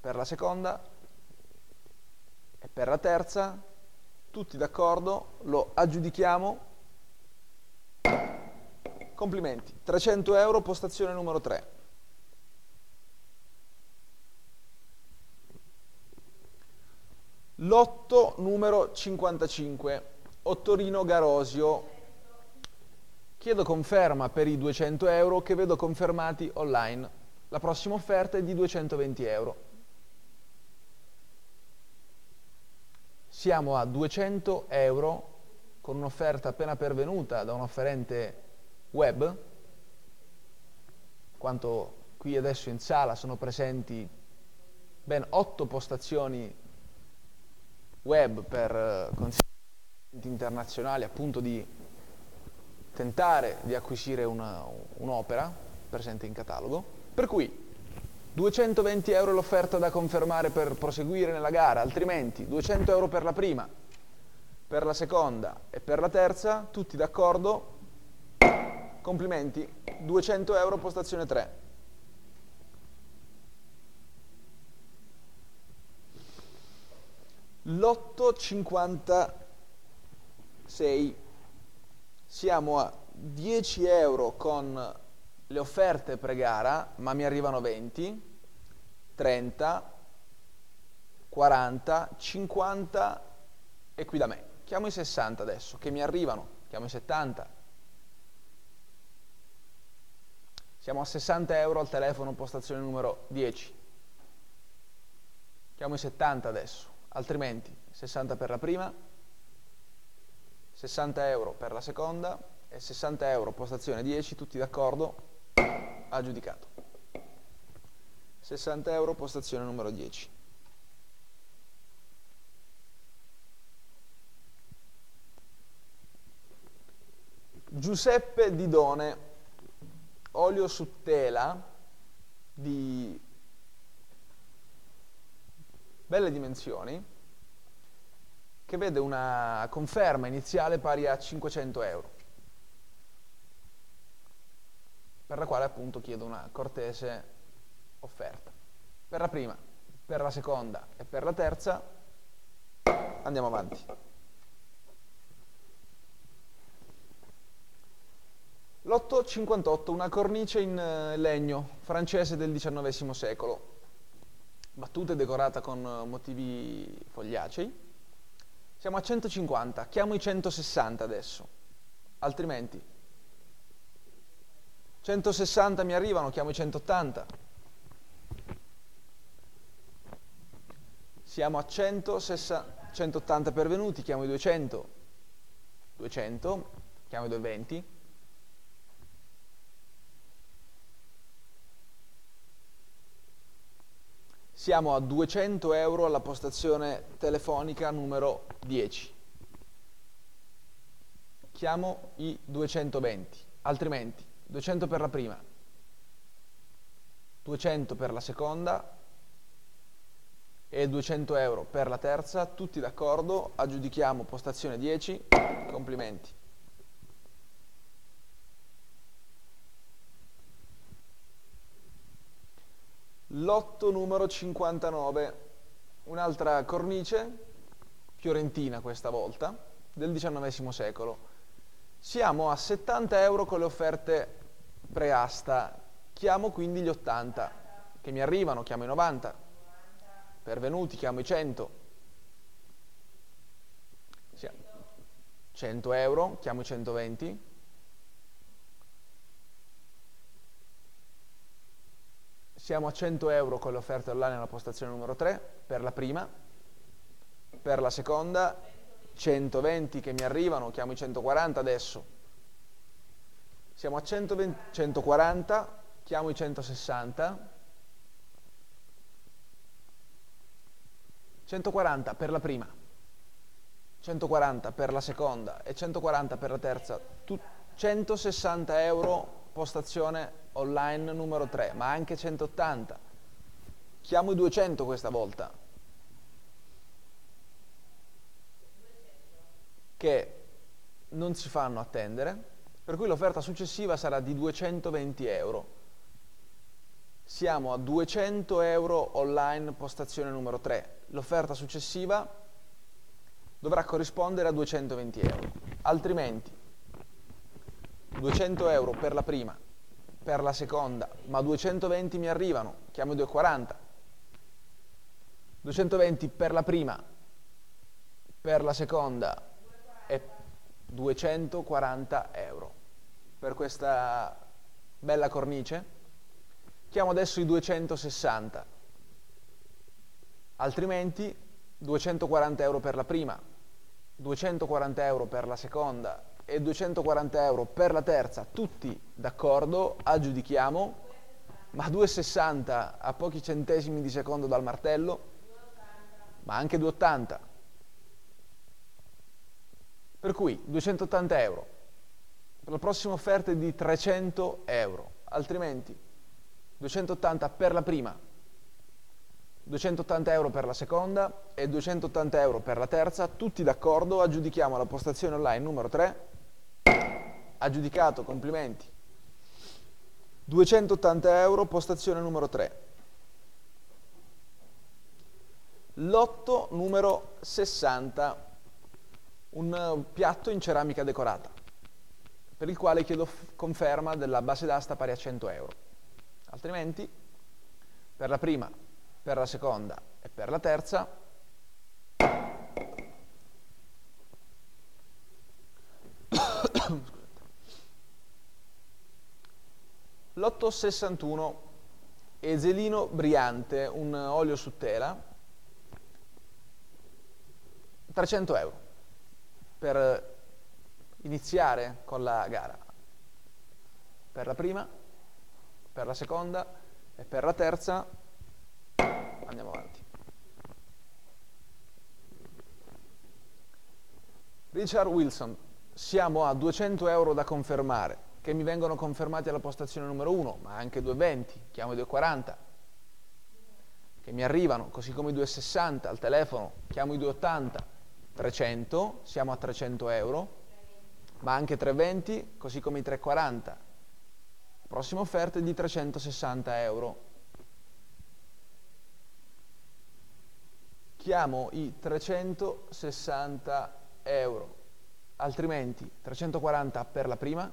per la seconda e per la terza tutti d'accordo, lo aggiudichiamo. Complimenti, 300 euro, postazione numero 3. Lotto numero 55, Ottorino Garosio. Chiedo conferma per i 200 euro che vedo confermati online. La prossima offerta è di 220 euro. siamo a 200 euro con un'offerta appena pervenuta da un offerente web, quanto qui adesso in sala sono presenti ben 8 postazioni web per eh, consigli internazionali appunto di tentare di acquisire una, un'opera presente in catalogo, per cui 220 euro l'offerta da confermare per proseguire nella gara, altrimenti 200 euro per la prima, per la seconda e per la terza, tutti d'accordo, complimenti, 200 euro postazione 3. L'8,50 6 siamo a 10 euro con le offerte pre-gara, ma mi arrivano 20, 30, 40, 50 e qui da me. Chiamo i 60 adesso, che mi arrivano, chiamo i 70. Siamo a 60 euro al telefono postazione numero 10. Chiamo i 70 adesso, altrimenti 60 per la prima, 60 euro per la seconda e 60 euro postazione 10, tutti d'accordo? aggiudicato. 60 euro postazione numero 10. Giuseppe Didone, olio su tela di belle dimensioni, che vede una conferma iniziale pari a 500 euro per la quale appunto chiedo una cortese offerta. Per la prima, per la seconda e per la terza andiamo avanti. L'858, una cornice in eh, legno francese del XIX secolo, battuta e decorata con eh, motivi fogliacei. Siamo a 150, chiamo i 160 adesso, altrimenti 160 mi arrivano, chiamo i 180. Siamo a 160, 180 pervenuti, chiamo i 200. 200, chiamo i 220. Siamo a 200 euro alla postazione telefonica numero 10. Chiamo i 220, altrimenti 200 per la prima, 200 per la seconda e 200 euro per la terza, tutti d'accordo, aggiudichiamo postazione 10, complimenti. Lotto numero 59, un'altra cornice, fiorentina questa volta, del XIX secolo. Siamo a 70 euro con le offerte preasta, chiamo quindi gli 80, che mi arrivano, chiamo i 90, pervenuti, chiamo i 100, 100 euro, chiamo i 120, Siamo a 100 euro con le offerte online alla postazione numero 3 per la prima, per la seconda 120 che mi arrivano, chiamo i 140 adesso. Siamo a 120, 140, chiamo i 160. 140 per la prima, 140 per la seconda e 140 per la terza, 160 euro postazione online numero 3, ma anche 180. Chiamo i 200 questa volta. Che non si fanno attendere, per cui l'offerta successiva sarà di 220 euro. Siamo a 200 euro online postazione numero 3. L'offerta successiva dovrà corrispondere a 220 euro. Altrimenti 200 euro per la prima per la seconda, ma 220 mi arrivano, chiamo 240. 220 per la prima, per la seconda e 240 euro per questa bella cornice. Chiamo adesso i 260, altrimenti 240 euro per la prima, 240 euro per la seconda e 240 euro per la terza, tutti d'accordo, aggiudichiamo, ma 2,60 a pochi centesimi di secondo dal martello, ma anche 2,80. Per cui 280 euro. Per la prossima offerta è di 300 euro, altrimenti 280 per la prima, 280 euro per la seconda e 280 euro per la terza, tutti d'accordo, aggiudichiamo la postazione online numero 3 aggiudicato, complimenti. 280 euro, postazione numero 3. Lotto numero 60, un piatto in ceramica decorata, per il quale chiedo conferma della base d'asta pari a 100 euro. Altrimenti, per la prima, per la seconda e per la terza, L'861 Eselino Briante, un olio su tela, 300 euro per iniziare con la gara. Per la prima, per la seconda e per la terza andiamo avanti. Richard Wilson, siamo a 200 euro da confermare che mi vengono confermati alla postazione numero 1, ma anche 220, chiamo i 240, che mi arrivano, così come i 260 al telefono, chiamo i 280, 300, siamo a 300 euro, ma anche 320, così come i 340. Prossima offerta è di 360 euro. Chiamo i 360 euro, altrimenti 340 per la prima,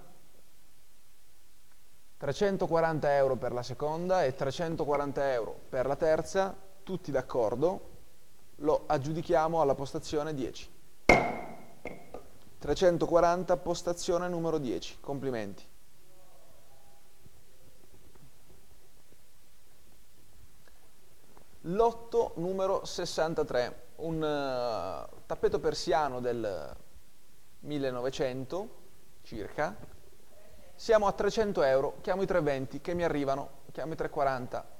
340 euro per la seconda e 340 euro per la terza, tutti d'accordo, lo aggiudichiamo alla postazione 10. 340 postazione numero 10, complimenti. Lotto numero 63, un uh, tappeto persiano del 1900 circa. Siamo a 300 euro, chiamo i 320 che mi arrivano, chiamo i 340.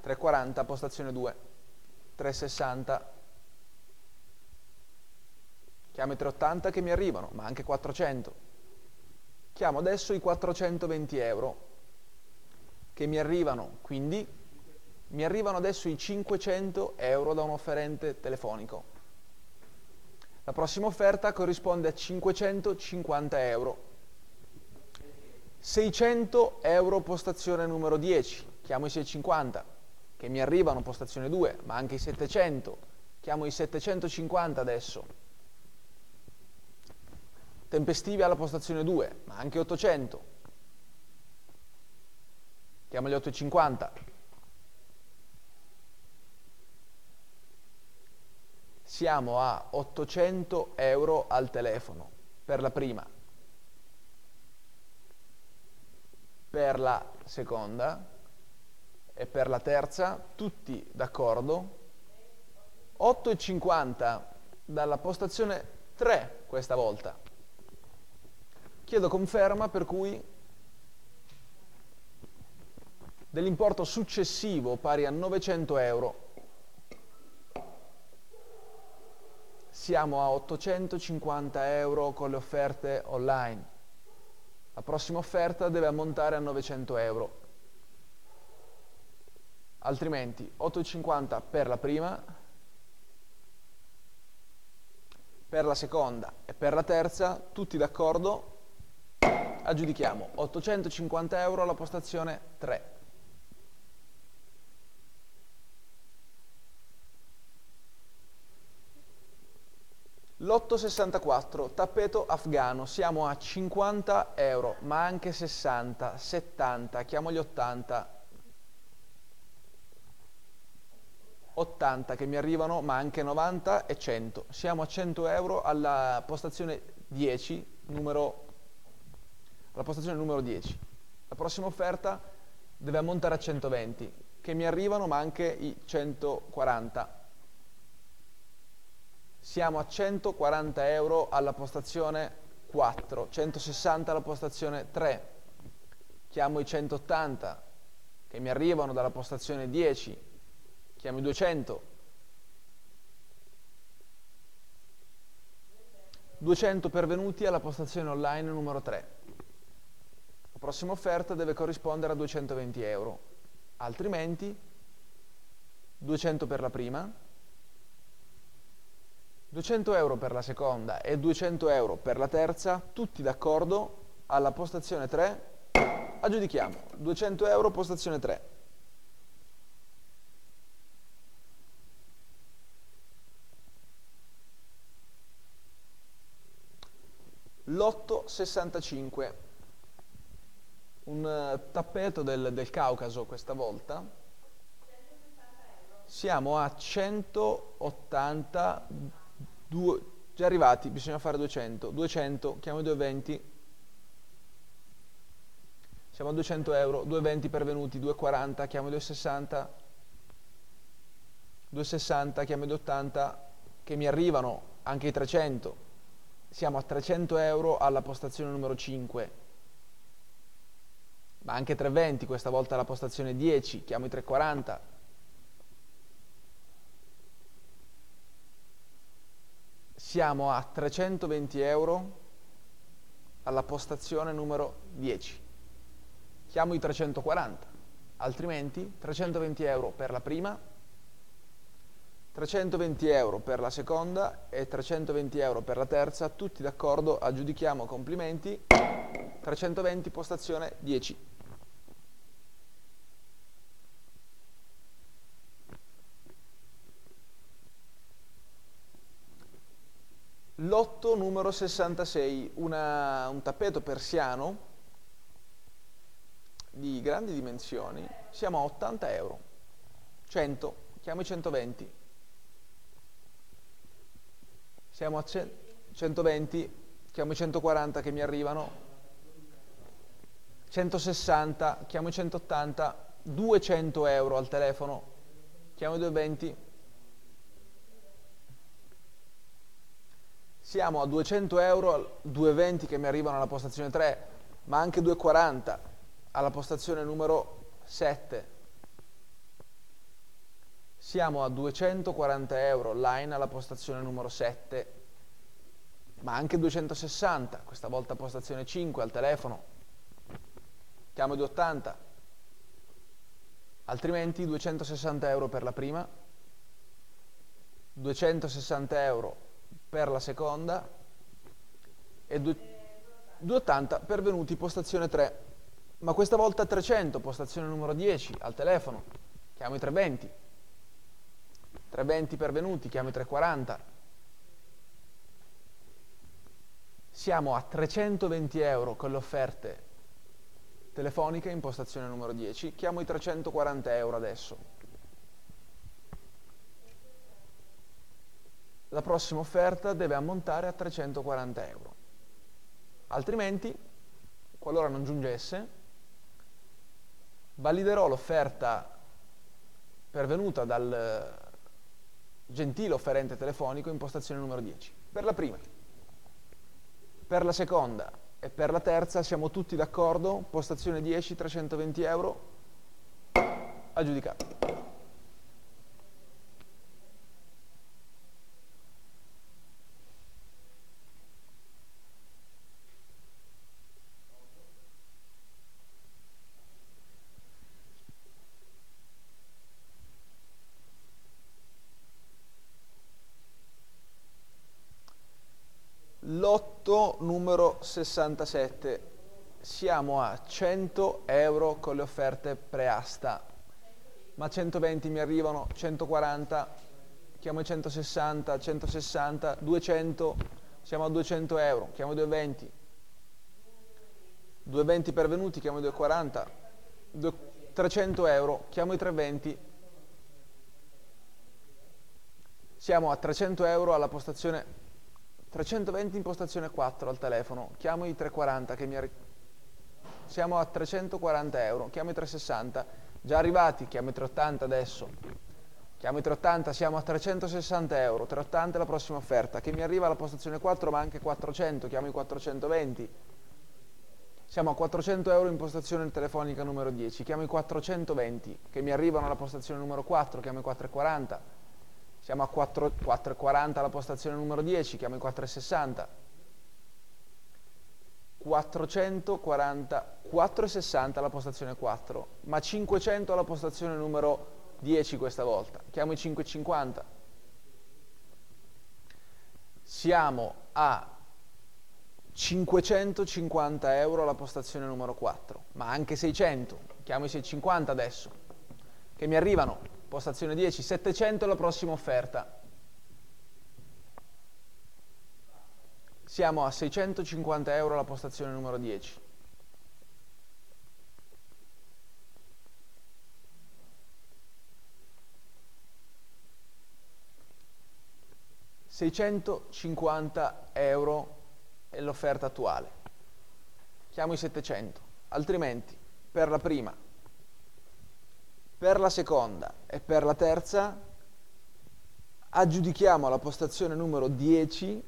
340 postazione 2, 360. Chiamo i 380 che mi arrivano, ma anche 400. Chiamo adesso i 420 euro che mi arrivano, quindi mi arrivano adesso i 500 euro da un offerente telefonico. La prossima offerta corrisponde a 550 euro. 600 euro postazione numero 10, chiamo i 650, che mi arrivano postazione 2, ma anche i 700, chiamo i 750 adesso. Tempestivi alla postazione 2, ma anche 800, Chiamo gli 8,50. Siamo a 800 euro al telefono per la prima. Per la seconda e per la terza, tutti d'accordo. 8,50 dalla postazione 3 questa volta. Chiedo conferma per cui dell'importo successivo pari a 900 euro siamo a 850 euro con le offerte online. La prossima offerta deve ammontare a 900 euro. Altrimenti 850 per la prima, per la seconda e per la terza, tutti d'accordo? Aggiudichiamo 850 euro alla postazione 3. L'864, tappeto afgano, siamo a 50 euro, ma anche 60, 70, chiamo gli 80, 80 che mi arrivano, ma anche 90 e 100. Siamo a 100 euro alla postazione 10, numero, alla postazione numero 10. La prossima offerta deve ammontare a 120, che mi arrivano, ma anche i 140 siamo a 140 euro alla postazione 4, 160 alla postazione 3, chiamo i 180 che mi arrivano dalla postazione 10, chiamo i 200, 200 pervenuti alla postazione online numero 3. La prossima offerta deve corrispondere a 220 euro, altrimenti 200 per la prima, 200 euro per la seconda e 200 euro per la terza, tutti d'accordo, alla postazione 3, aggiudichiamo, 200 euro postazione 3. Lotto 65, un eh, tappeto del, del Caucaso questa volta. Siamo a 180 Due, già arrivati, bisogna fare 200. 200, chiamo i 220. Siamo a 200 euro, 220 pervenuti, 240, chiamo i 260. 260, chiamo i 280, che mi arrivano anche i 300. Siamo a 300 euro alla postazione numero 5. Ma anche 320, questa volta alla postazione 10, chiamo i 340. Siamo a 320 euro alla postazione numero 10. Chiamo i 340, altrimenti 320 euro per la prima, 320 euro per la seconda e 320 euro per la terza, tutti d'accordo, aggiudichiamo complimenti, 320 postazione 10. Lotto numero 66, una, un tappeto persiano di grandi dimensioni, siamo a 80 euro. 100, chiamo i 120. Siamo a 120, chiamo i 140 che mi arrivano. 160, chiamo i 180, 200 euro al telefono, chiamo i 220. Siamo a 200 euro, 220 che mi arrivano alla postazione 3, ma anche 240 alla postazione numero 7. Siamo a 240 euro online alla postazione numero 7, ma anche 260, questa volta postazione 5 al telefono. Chiamo di 80, altrimenti 260 euro per la prima, 260 euro per la seconda e 280 pervenuti postazione 3 ma questa volta 300, postazione numero 10, al telefono, chiamo i 320, 320 pervenuti, chiamo i 340, siamo a 320 euro con le offerte telefoniche in postazione numero 10, chiamo i 340 euro adesso. La prossima offerta deve ammontare a 340 euro. Altrimenti, qualora non giungesse, validerò l'offerta pervenuta dal gentile offerente telefonico in postazione numero 10. Per la prima, per la seconda e per la terza siamo tutti d'accordo, postazione 10, 320 euro, aggiudicato. Lotto numero 67. Siamo a 100 euro con le offerte preasta, ma 120 mi arrivano, 140, chiamo i 160, 160, 200, siamo a 200 euro, chiamo i 220, 220 pervenuti, chiamo i 240, 300 euro, chiamo i 320, siamo a 300 euro alla postazione 320 impostazione 4 al telefono, chiamo i 340 che mi arri- siamo a 340 euro, chiamo i 360, già arrivati, chiamo i 380 adesso, chiamo i 380, siamo a 360 euro, 380 è la prossima offerta, che mi arriva alla postazione 4 ma anche 400, chiamo i 420, siamo a 400 euro in postazione telefonica numero 10, chiamo i 420, che mi arrivano alla postazione numero 4, chiamo i 440, siamo a 4, 4,40 alla postazione numero 10, chiamo i 4,60. 440, 4,60 alla postazione 4, ma 500 alla postazione numero 10 questa volta. Chiamo i 5,50. Siamo a 550 euro alla postazione numero 4, ma anche 600. Chiamo i 650 adesso, che mi arrivano postazione 10, 700 è la prossima offerta. Siamo a 650 euro la postazione numero 10. ...650 euro è l'offerta attuale. Chiamo i 700. Altrimenti, per la prima per la seconda e per la terza aggiudichiamo alla postazione numero 10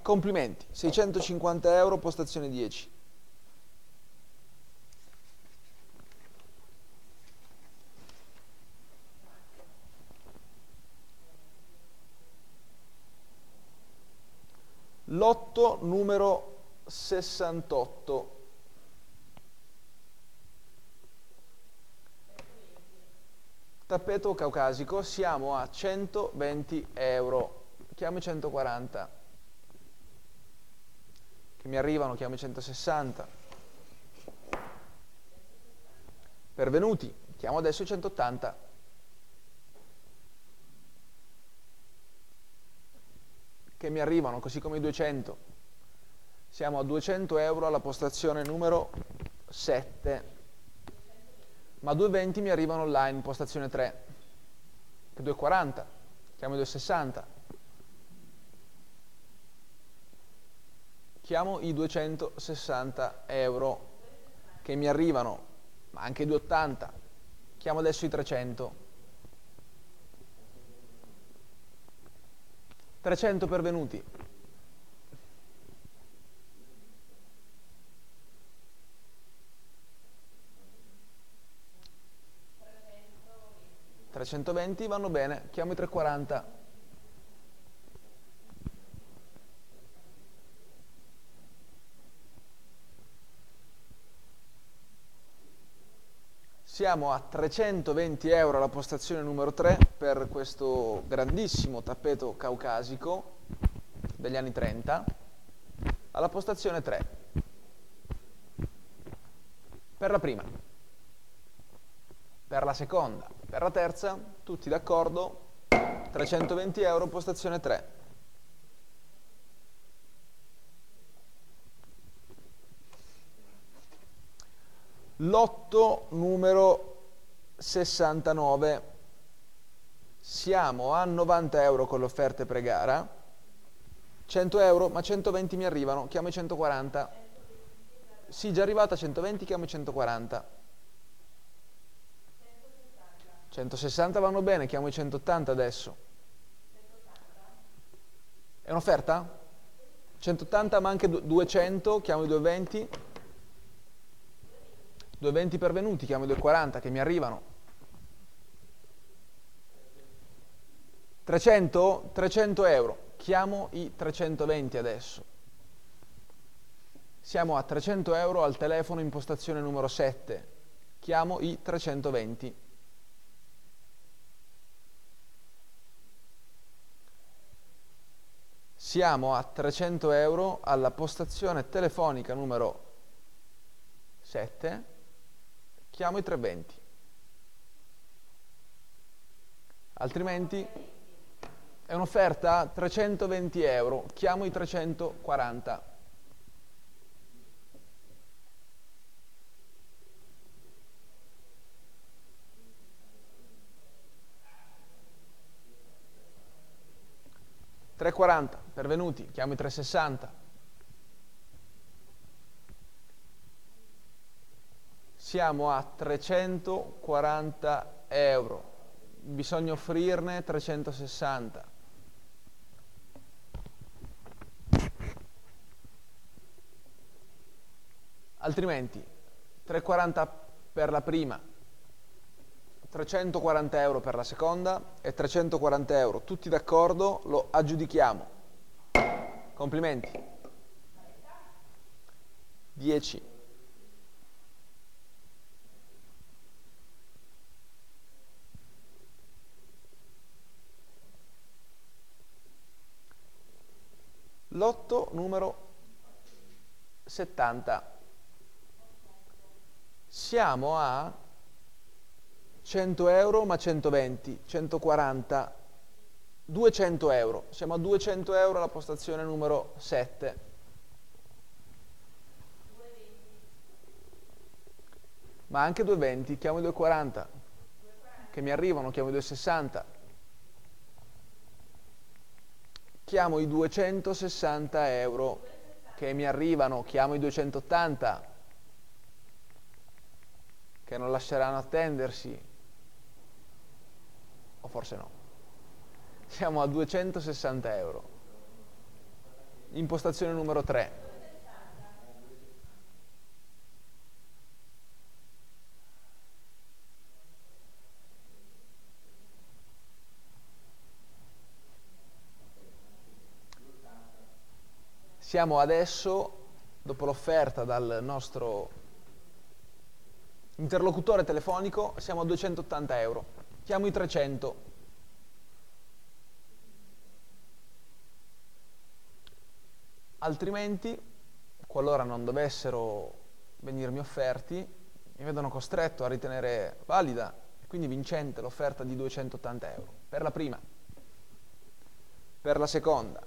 complimenti 650 euro postazione 10 lotto numero 68 tappeto caucasico siamo a 120 euro. Chiamo 140 che mi arrivano chiamo 160 pervenuti chiamo adesso 180 che mi arrivano così come i 200 Siamo a 200 euro alla postazione numero 7. Ma 220 mi arrivano online, postazione 3. Che 240. Chiamo 260. Chiamo i 260 euro che mi arrivano, ma anche 280. Chiamo adesso i 300. 300 pervenuti. Trecentoventi vanno bene, chiamo i 340. Siamo a 320 euro alla postazione numero 3 per questo grandissimo tappeto caucasico degli anni 30 alla postazione 3. Per la prima, per la seconda, per la terza, tutti d'accordo, 320 euro postazione 3. Lotto numero 69. Siamo a 90 euro con le offerte pre-gara. 100 euro, ma 120 mi arrivano. Chiamo i 140. Sì, già arrivata a 120, chiamo i 140. 160 vanno bene, chiamo i 180 adesso. È un'offerta? 180 ma anche 200, chiamo i 220. 220 pervenuti, chiamo i 240 che mi arrivano. 300? 300 euro. Chiamo i 320 adesso. Siamo a 300 euro al telefono impostazione numero 7. Chiamo i 320. Siamo a 300 euro alla postazione telefonica numero 7 chiamo i 320. Altrimenti è un'offerta a 320 euro, chiamo i 340. $340, pervenuti, chiamo i 360. siamo a 340 euro, bisogna offrirne 360. Altrimenti 340 per la prima, 340 euro per la seconda e 340 euro. Tutti d'accordo? Lo aggiudichiamo. Complimenti. 10. Lotto numero 70. Siamo a 100 euro ma 120, 140, 200 euro. Siamo a 200 euro alla postazione numero 7. Ma anche 220, chiamo i 240, che mi arrivano, chiamo i 260 chiamo i 260 euro che mi arrivano, chiamo i 280 che non lasceranno attendersi, o forse no. Siamo a 260 euro. Impostazione numero 3. Siamo adesso, dopo l'offerta dal nostro interlocutore telefonico, siamo a 280 euro. Chiamo i 300. Altrimenti, qualora non dovessero venirmi offerti, mi vedono costretto a ritenere valida e quindi vincente l'offerta di 280 euro per la prima, per la seconda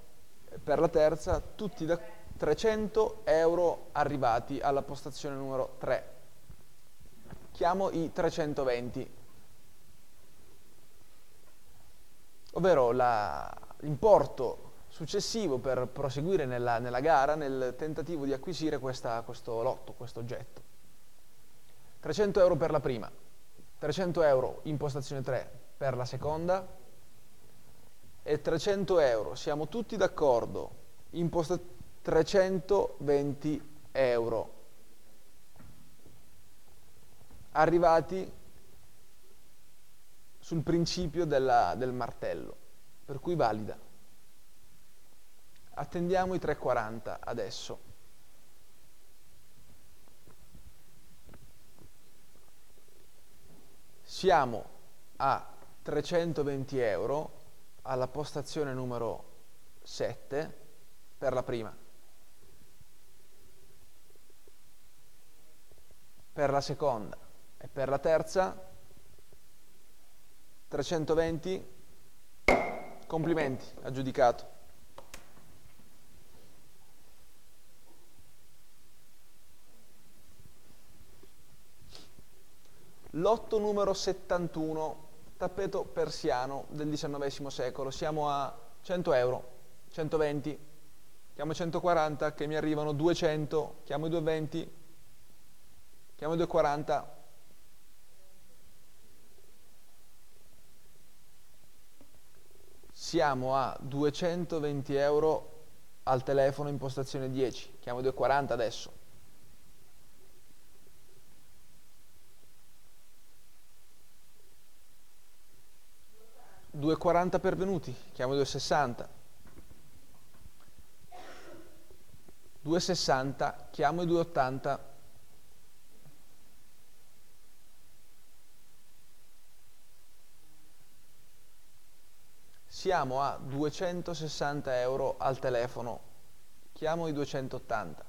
per la terza tutti, da, 300 euro arrivati alla postazione numero 3. Chiamo i 320, ovvero l'importo successivo per proseguire nella, nella, gara nel tentativo di acquisire questa, questo lotto, questo oggetto. 300 euro per la prima, 300 euro in postazione 3 per la seconda e 300 euro, siamo tutti d'accordo, in postazione 320 euro arrivati sul principio della, del martello, per cui valida. Attendiamo i 3,40 adesso. Siamo a 320 euro alla postazione numero 7 per la prima. Per la seconda e per la terza 320 complimenti, aggiudicato. Lotto numero 71, tappeto persiano del XIX secolo, siamo a 100 euro, 120, chiamo 140 che mi arrivano 200, chiamo i 220, chiamo i 240, siamo a 220 euro al telefono in postazione 10, chiamo 240 adesso. $2,40 pervenuti, chiamo 2,60. 2,60, chiamo i 2,80. Siamo a 260 euro al telefono, chiamo i 280.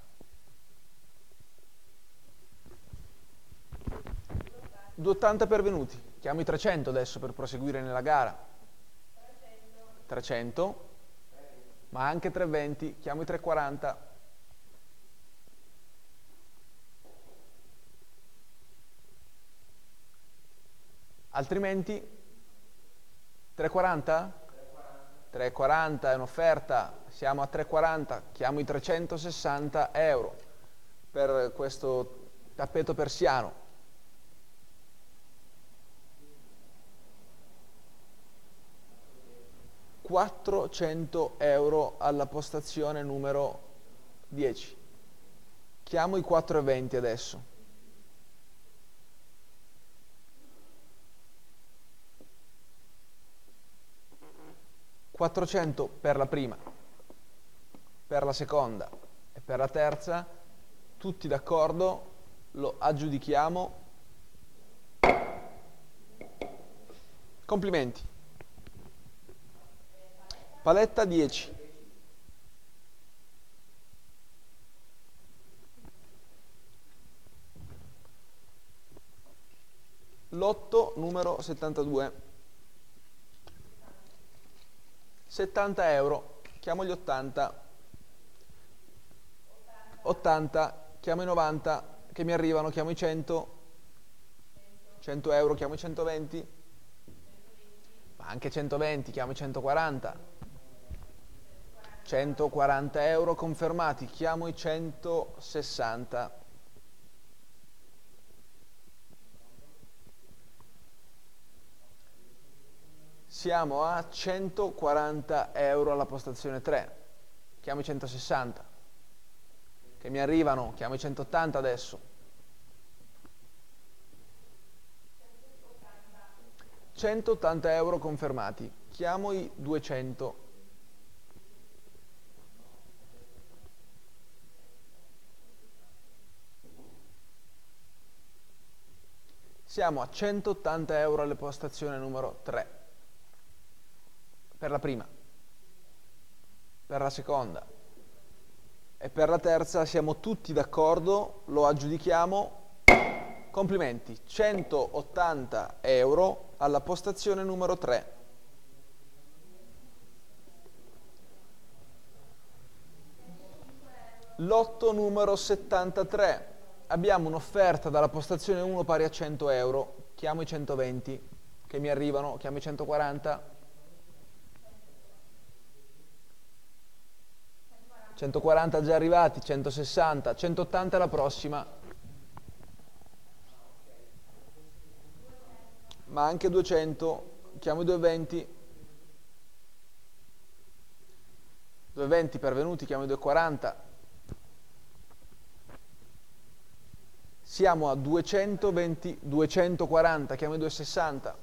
280 pervenuti, chiamo i 300 adesso per proseguire nella gara. 300, 300 ma anche 320, chiamo i 340. Altrimenti 340? 3,40 è un'offerta, siamo a 3,40, chiamo i 360 euro per questo tappeto persiano. ...400 euro alla postazione numero 10. Chiamo i 4,20 adesso. 400 per la prima, per la seconda e per la terza, tutti d'accordo, lo aggiudichiamo. Complimenti. Paletta 10. Lotto numero 72. 70 euro, chiamo gli 80, 80, chiamo i 90, che mi arrivano, chiamo i 100, 100 euro, chiamo i 120, ma anche 120, chiamo i 140, 140 euro confermati, chiamo i 160 siamo a 140 euro alla postazione 3, chiamo i 160, che mi arrivano, chiamo i 180 adesso. 180 euro confermati, chiamo i 200. Siamo a 180 euro alle postazione numero 3 per la prima, per la seconda e per la terza siamo tutti d'accordo, lo aggiudichiamo. Complimenti, 180 euro alla postazione numero 3. Lotto numero 73. Abbiamo un'offerta dalla postazione 1 pari a 100 euro. Chiamo i 120 che mi arrivano, chiamo i 140. 140 già arrivati, 160, 180 la prossima. Ma anche 200, chiamo i 220. 220 pervenuti, chiamo i 240. Siamo a 220, 240, chiamo i 260.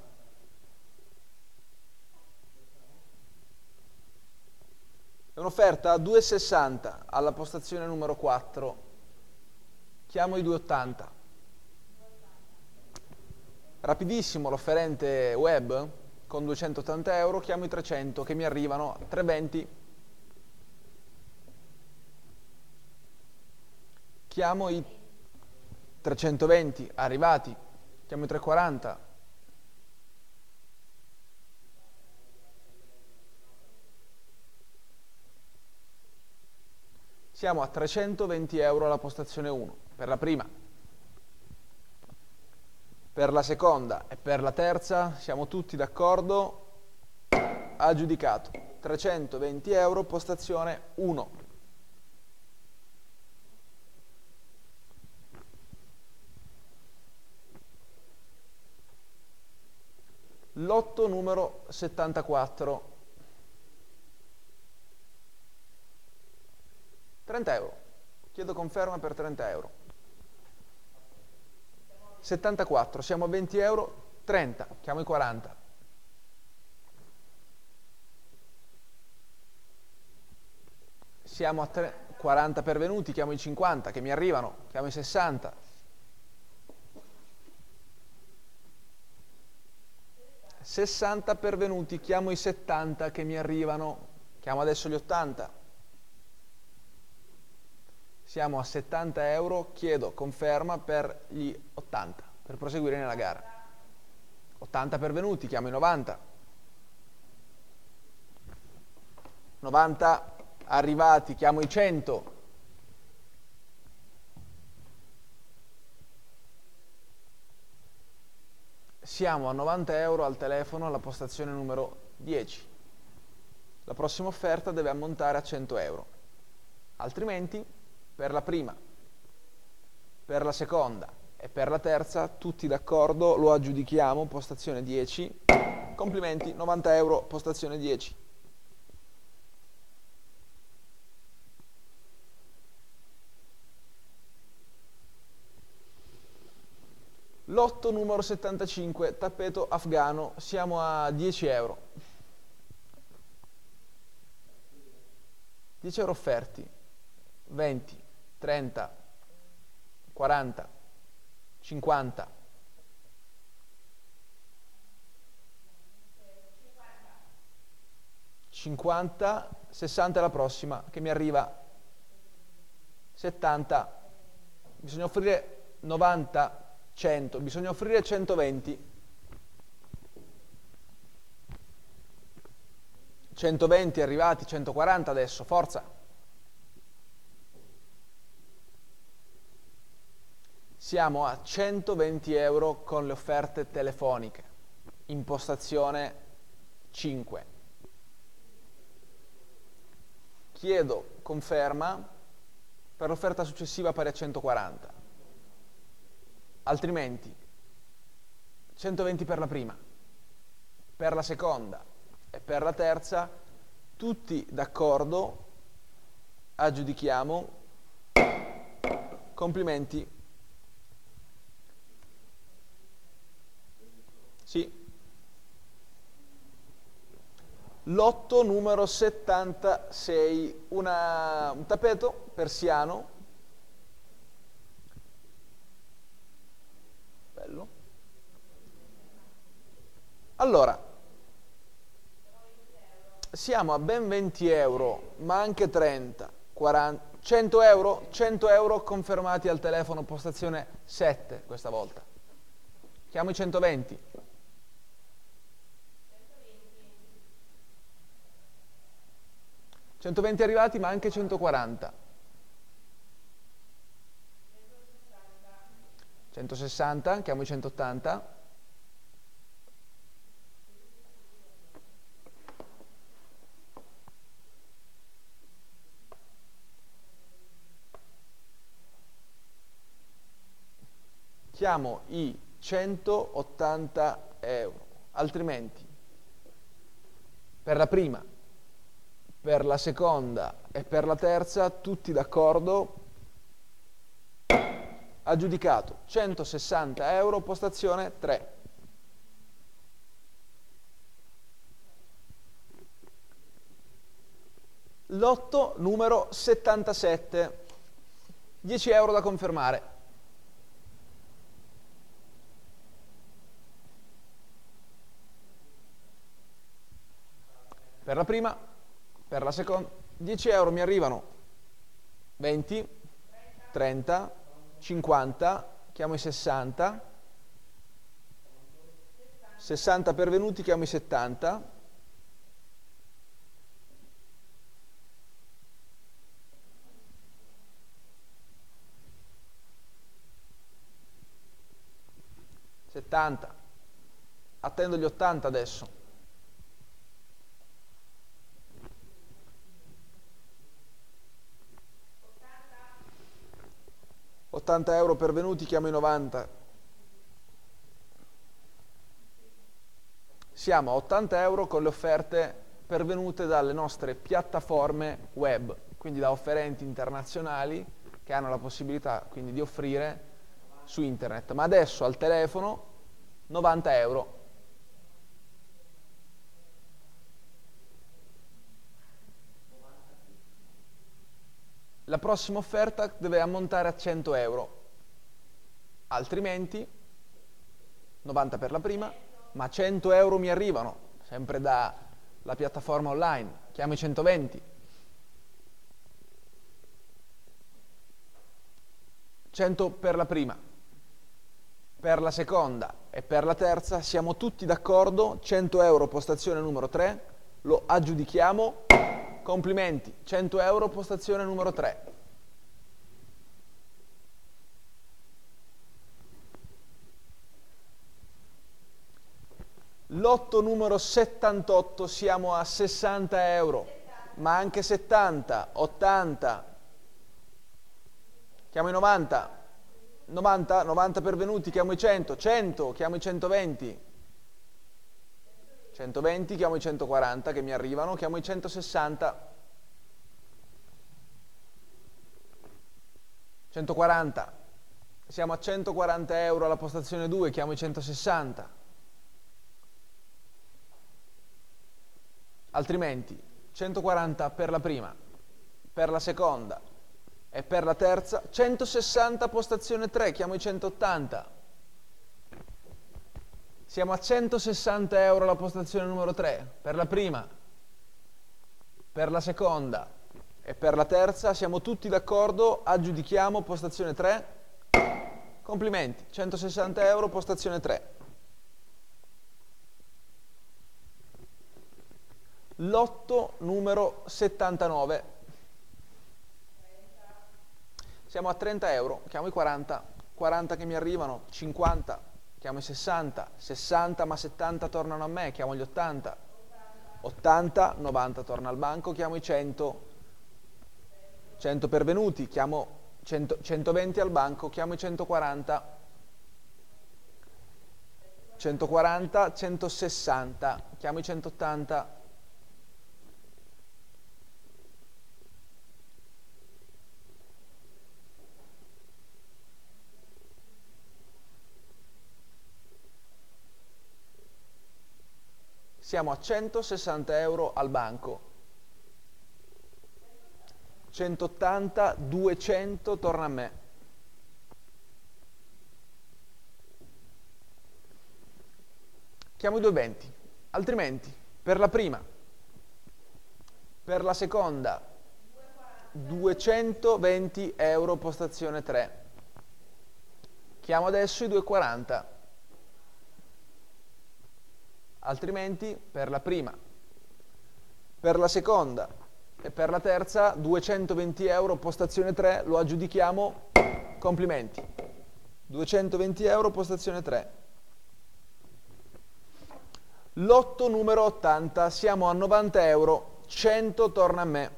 È un'offerta a 260 alla postazione numero 4. Chiamo i 280. Rapidissimo l'offerente web con 280 euro, chiamo i 300 che mi arrivano, 320. Chiamo i 320 arrivati, chiamo i 340. Siamo a 320 euro alla postazione 1 per la prima. Per la seconda e per la terza siamo tutti d'accordo, aggiudicato. 320 euro postazione 1. Lotto numero 74. 30 euro. Chiedo conferma per 30 euro. 74, siamo a 20 euro, 30, chiamo i 40. Siamo a 3, 40 pervenuti, chiamo i 50 che mi arrivano, chiamo i 60. 60 pervenuti, chiamo i 70 che mi arrivano, chiamo adesso gli 80. Siamo a 70 euro, chiedo conferma per gli 80, per proseguire nella gara. 80 pervenuti, chiamo i 90. 90 arrivati, chiamo i 100. siamo a 90 euro al telefono alla postazione numero 10. La prossima offerta deve ammontare a 100 euro. Altrimenti, per la prima, per la seconda e per la terza, tutti d'accordo, lo aggiudichiamo, postazione 10. Complimenti, 90 euro, postazione 10. Lotto numero 75, tappeto afgano, siamo a 10 euro. 10 euro offerti, 20, 30, 40, 50. 50, 60 è la prossima che mi arriva 70, bisogna offrire 90, 100, bisogna offrire 120. 120 arrivati, 140 adesso, forza. Siamo a 120 euro con le offerte telefoniche, impostazione 5. Chiedo conferma per l'offerta successiva pari a 140 altrimenti 120 per la prima, per la seconda e per la terza, tutti d'accordo, aggiudichiamo, complimenti. Sì. Lotto numero 76, una, un tappeto persiano bello. Allora, siamo a ben 20 euro, ma anche 30, 40, 100 euro, 100 euro confermati al telefono postazione 7 questa volta. Chiamo i 120. 120 arrivati, ma anche 140. 160, chiamo i 180. Chiamo i 180 euro, altrimenti per la prima per la seconda e per la terza tutti d'accordo? Aggiudicato. 160 euro postazione 3 lotto numero 77 10 euro da confermare. Per la prima per la seconda 10 euro mi arrivano 20 30 50, chiamo i 60, 60 pervenuti, chiamo i 70, Settanta. Attendo gli 80 adesso. 80 euro pervenuti, chiamo i 90. Siamo a 80 euro con le offerte pervenute dalle nostre piattaforme web, quindi da offerenti internazionali che hanno la possibilità quindi di offrire su internet. Ma adesso al telefono 90 euro la prossima offerta deve ammontare a 100 euro, altrimenti 90 per la prima, ma 100 euro mi arrivano, sempre dalla piattaforma online, chiamo i 120. 100 per la prima, per la seconda e per la terza siamo tutti d'accordo, 100 euro postazione numero 3, lo aggiudichiamo Complimenti, 100 euro postazione numero 3. Lotto numero 78 siamo a 60 euro, ma anche 70, 80. Chiamo i 90. 90, 90 pervenuti, chiamo i 100, 100, chiamo i 120. 120, chiamo i 140 che mi arrivano, chiamo i 160. 140. Siamo a 140 euro alla postazione 2, chiamo i 160. Altrimenti 140 per la prima, per la seconda e per la terza, 160 postazione 3, chiamo i 180. Siamo a 160 euro la postazione numero 3 per la prima, per la seconda e per la terza. Siamo tutti d'accordo, aggiudichiamo postazione 3. Complimenti, 160 euro postazione 3. Lotto numero 79. Siamo a 30 euro, chiamo i 40, 40 che mi arrivano, 50, chiamo i 60, 60 ma 70 tornano a me, chiamo gli 80, 80, 90 torna al banco, chiamo i 100, 100 pervenuti, chiamo 100, 120 al banco, chiamo i 140, 140, 160, chiamo i 180, siamo a 160 euro al banco. 180, 200 torna a me. Chiamo i 220, altrimenti per la prima, per la seconda 220 euro postazione 3. Chiamo adesso i 240 altrimenti per la prima, per la seconda e per la terza 220 euro postazione 3 lo aggiudichiamo, complimenti. 220 euro, postazione 3. Lotto numero 80, siamo a 90 euro, 100 torna a me.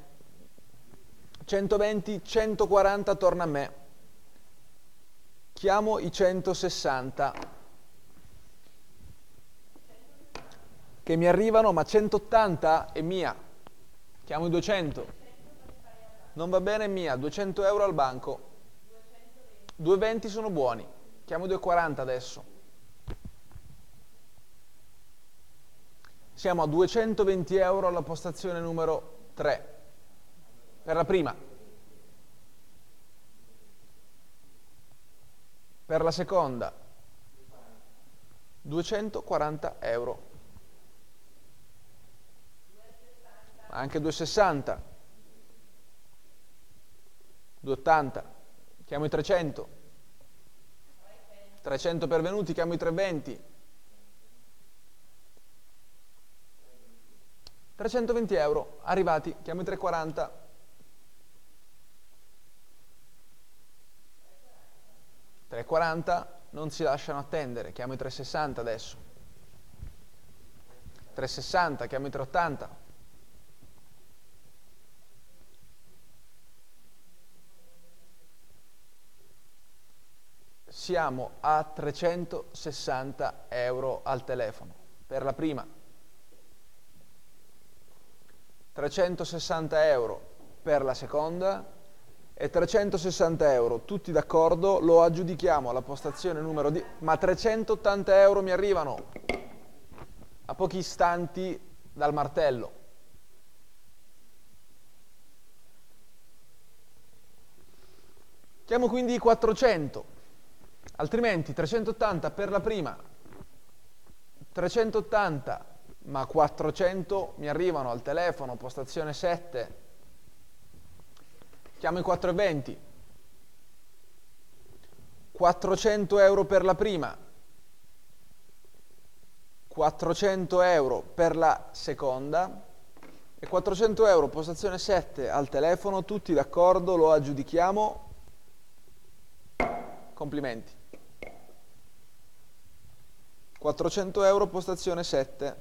120, 140 torna a me. Chiamo i 160 che mi arrivano, ma 180 è mia. Chiamo i 200. Non va bene, è mia. 200 euro al banco. 220 sono buoni. Chiamo i 240 adesso. Siamo a 220 euro alla postazione numero 3. Per la prima. Per la seconda. 240 euro. Anche 260. 280. Chiamo i 300. 300 pervenuti, chiamo i 320. 320 euro, arrivati, chiamo i 340. 340 non si lasciano attendere, chiamo i 360 adesso. 360, chiamo i 380. Siamo a 360 euro al telefono per la prima. 360 euro per la seconda e 360 euro, tutti d'accordo, lo aggiudichiamo alla postazione numero 10, ma 380 euro mi arrivano a pochi istanti dal martello. Chiamo quindi i 400, altrimenti 380 per la prima, 380 ma 400 mi arrivano al telefono, postazione 7, chiamo i 420, 400 euro per la prima, 400 euro per la seconda. E 400 euro postazione 7 al telefono, tutti d'accordo, lo aggiudichiamo, complimenti. 400 euro postazione 7.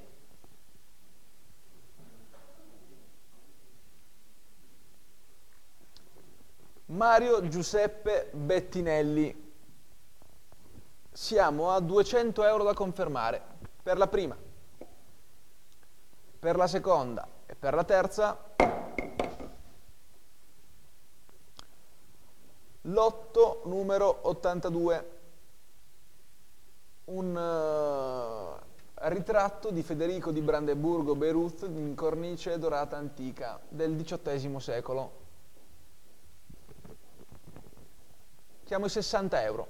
Mario Giuseppe Bettinelli. Siamo a 200 euro da confermare per la prima, per la seconda e per la terza. Lotto numero 82. Un uh, ritratto di Federico di Brandeburgo Beirut in cornice dorata antica del XVIII secolo. chiamo i 60 euro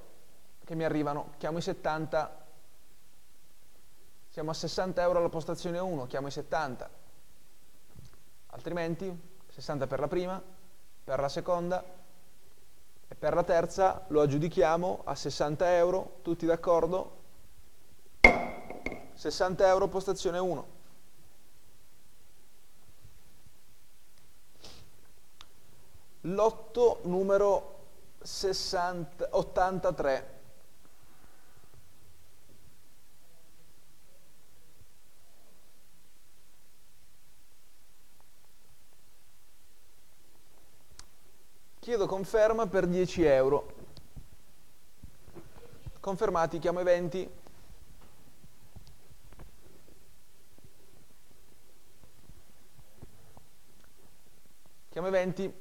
che mi arrivano, chiamo i 70, siamo a 60 euro alla postazione 1, chiamo i 70, altrimenti 60 per la prima, per la seconda e per la terza lo aggiudichiamo a 60 euro, tutti d'accordo? 60 euro postazione 1. Lotto numero 60, 83. Chiedo conferma per 10 euro. Confermati, chiamo eventi. Chiamo eventi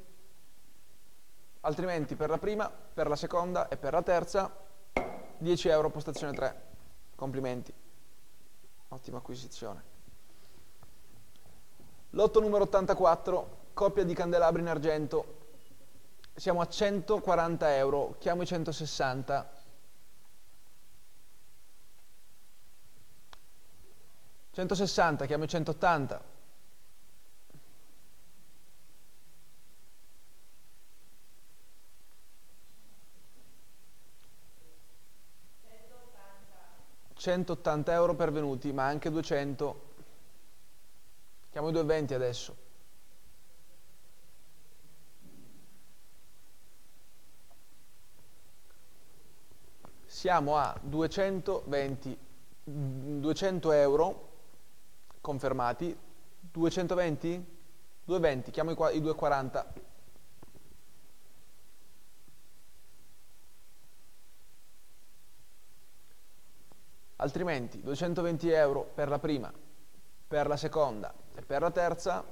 altrimenti per la prima, per la seconda e per la terza 10 euro postazione 3. Complimenti. Ottima acquisizione. Lotto numero 84, coppia di candelabri in argento. Siamo a 140 euro, chiamo i 160. 160, chiamo i 180. 180 euro pervenuti, ma anche 200. Chiamo i 220 adesso. siamo a 220, 200 euro confermati, 220? 220, chiamo i 240. Altrimenti 220 euro per la prima, per la seconda e per la terza,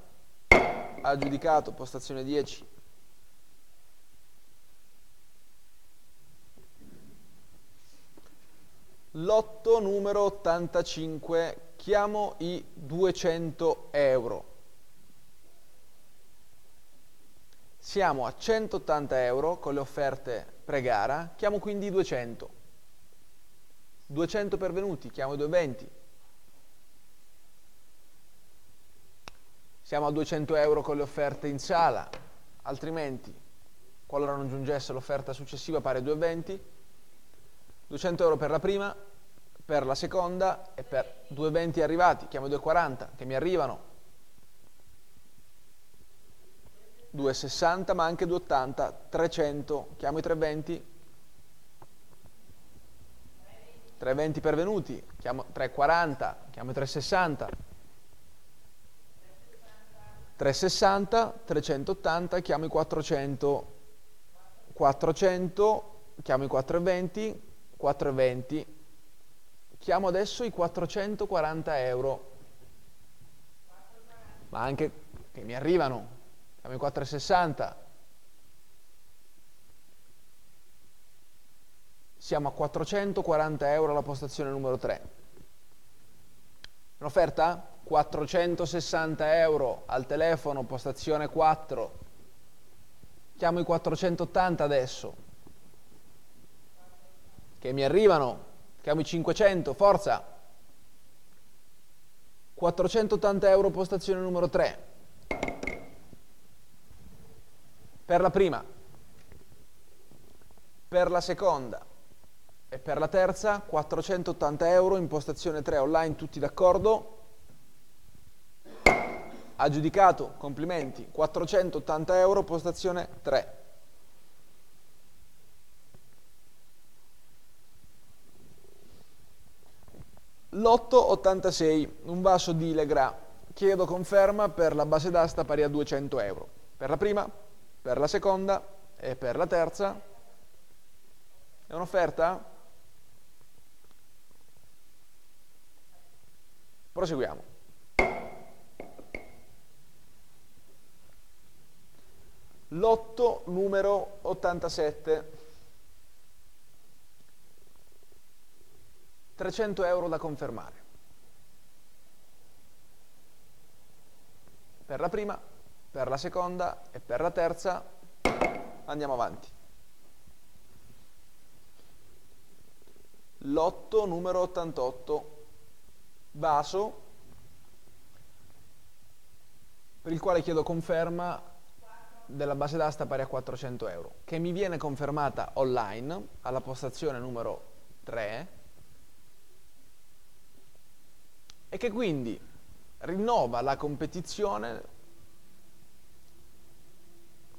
aggiudicato postazione 10 Lotto numero 85, chiamo i 200 euro. Siamo a 180 euro con le offerte pre-gara, chiamo quindi i 200. 200 pervenuti, chiamo i 220. Siamo a 200 euro con le offerte in sala, altrimenti, qualora non giungesse l'offerta successiva pari a 220, 200 euro per la prima, per la seconda e per 220 arrivati, chiamo 240 che mi arrivano, 260 ma anche 280, 300, chiamo i 320, 320 pervenuti, chiamo 340, chiamo i 360, 360, 380, chiamo i 400, 400, chiamo i 420, 4,20. Chiamo adesso i 440 euro. Ma anche che mi arrivano. Chiamo i 460. Siamo a 440 euro alla postazione numero 3. Un'offerta? 460 euro al telefono, postazione 4. Chiamo i 480 adesso che mi arrivano, chiamo i 500, forza, 480 euro postazione numero 3, per la prima, per la seconda e per la terza 480 euro in postazione 3 online, tutti d'accordo? Aggiudicato, complimenti, 480 euro postazione 3. Lotto 86, un vaso di Legra. Chiedo conferma per la base d'asta pari a 200 euro. Per la prima, per la seconda e per la terza. È un'offerta? Proseguiamo. Lotto numero 87. 300 euro da confermare. Per la prima, per la seconda e per la terza andiamo avanti. Lotto numero 88, vaso, per il quale chiedo conferma della base d'asta pari a 400 euro, che mi viene confermata online alla postazione numero 3 e che quindi rinnova la competizione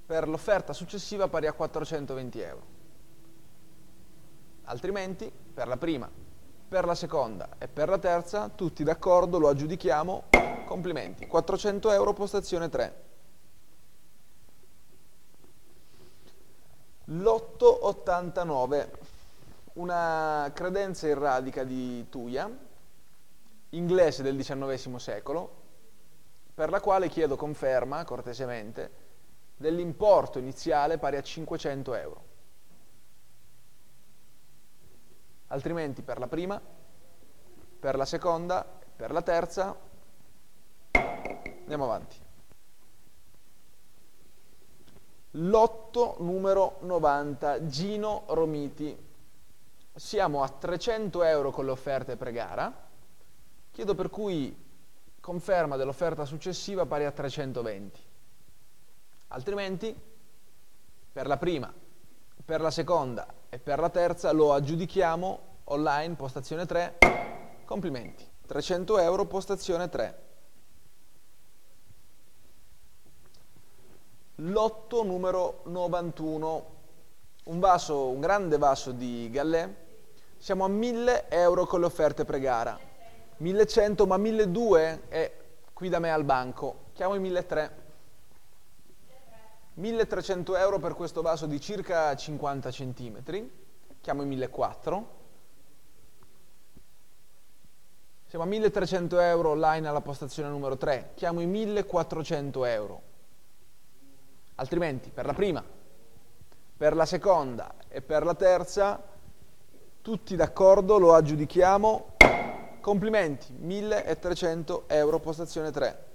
per l'offerta successiva pari a 420 euro. Altrimenti, per la prima, per la seconda e per la terza, tutti d'accordo, lo aggiudichiamo, complimenti, 400 euro postazione 3. Lotto 89, una credenza in radica di Tuia, inglese del XIX secolo, per la quale chiedo conferma, cortesemente, dell'importo iniziale pari a 500 euro. Altrimenti per la prima, per la seconda, per la terza, andiamo avanti. Lotto numero 90, Gino Romiti. Siamo a 300 euro con le offerte pre-gara Chiedo per cui conferma dell'offerta successiva pari a 320. Altrimenti, per la prima, per la seconda e per la terza lo aggiudichiamo online, postazione 3, complimenti. 300 euro, postazione 3. Lotto numero 91, un vaso, un grande vaso di Gallè Siamo a 1000 euro con le offerte pre-gara. 1100 ma 1200 è qui da me al banco. Chiamo i 1300. 1300 euro per questo vaso di circa 50 cm. Chiamo i 1400. Siamo a 1300 euro online alla postazione numero 3. Chiamo i 1400 euro. Altrimenti per la prima, per la seconda e per la terza, tutti d'accordo, lo aggiudichiamo. Complimenti, 1300 euro postazione 3.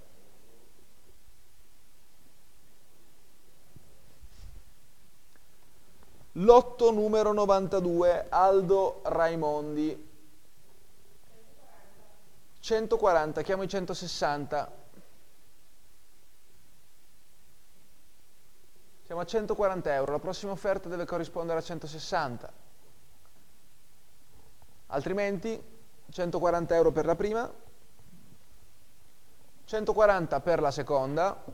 Lotto numero 92, Aldo Raimondi. 140, chiamo i 160. Siamo a 140 euro, la prossima offerta deve corrispondere a 160. Altrimenti 140 euro per la prima, 140 per la seconda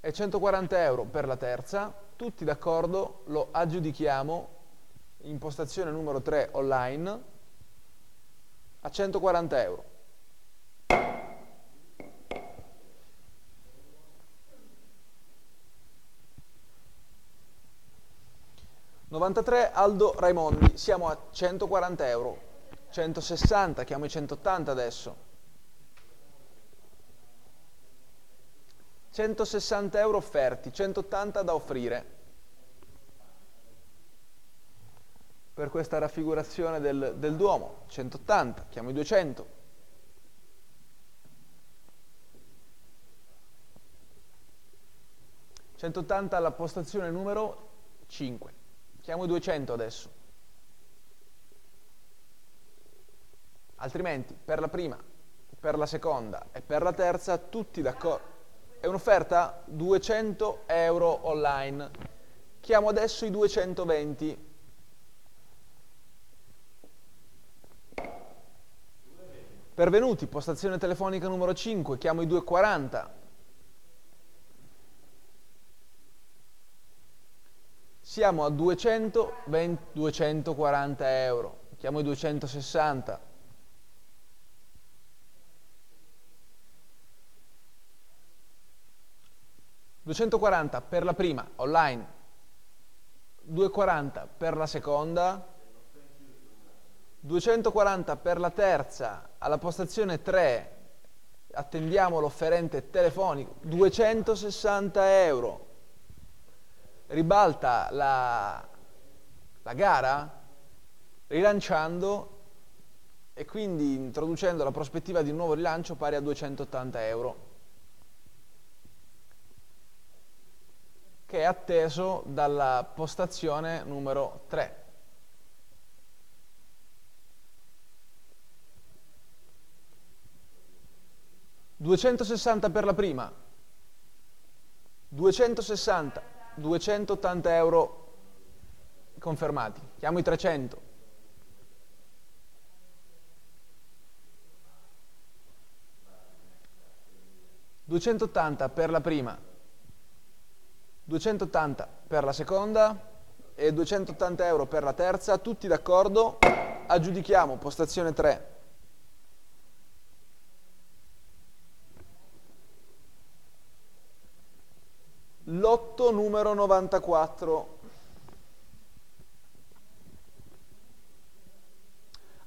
e 140 euro per la terza. Tutti d'accordo, lo aggiudichiamo in postazione numero 3 online a 140 euro. 93 Aldo Raimondi, siamo a 140 euro, 160, chiamo i 180 adesso. 160 euro offerti, 180 da offrire. Per questa raffigurazione del, del Duomo, 180, chiamo i 200. ...180 alla postazione numero 5. Chiamo i 200 adesso. Altrimenti, per la prima, per la seconda e per la terza, tutti d'accordo. È un'offerta 200 euro online. Chiamo adesso i 220. Pervenuti, postazione telefonica numero 5, chiamo i 240. siamo a 220, 240 euro, chiamo i 260. ...240 per la prima, online, 240 per la seconda, 240 per la terza, alla postazione 3 attendiamo l'offerente telefonico, 260 euro. Ribalta la, la gara rilanciando e quindi introducendo la prospettiva di un nuovo rilancio pari a 280 euro che è atteso dalla postazione numero 3. Duecentosessanta per la prima, 260 280 euro confermati. Chiamo i 300. ...280 per la prima, 280 per la seconda e 280 euro per la terza, tutti d'accordo? Aggiudichiamo, postazione 3. Lotto numero 94.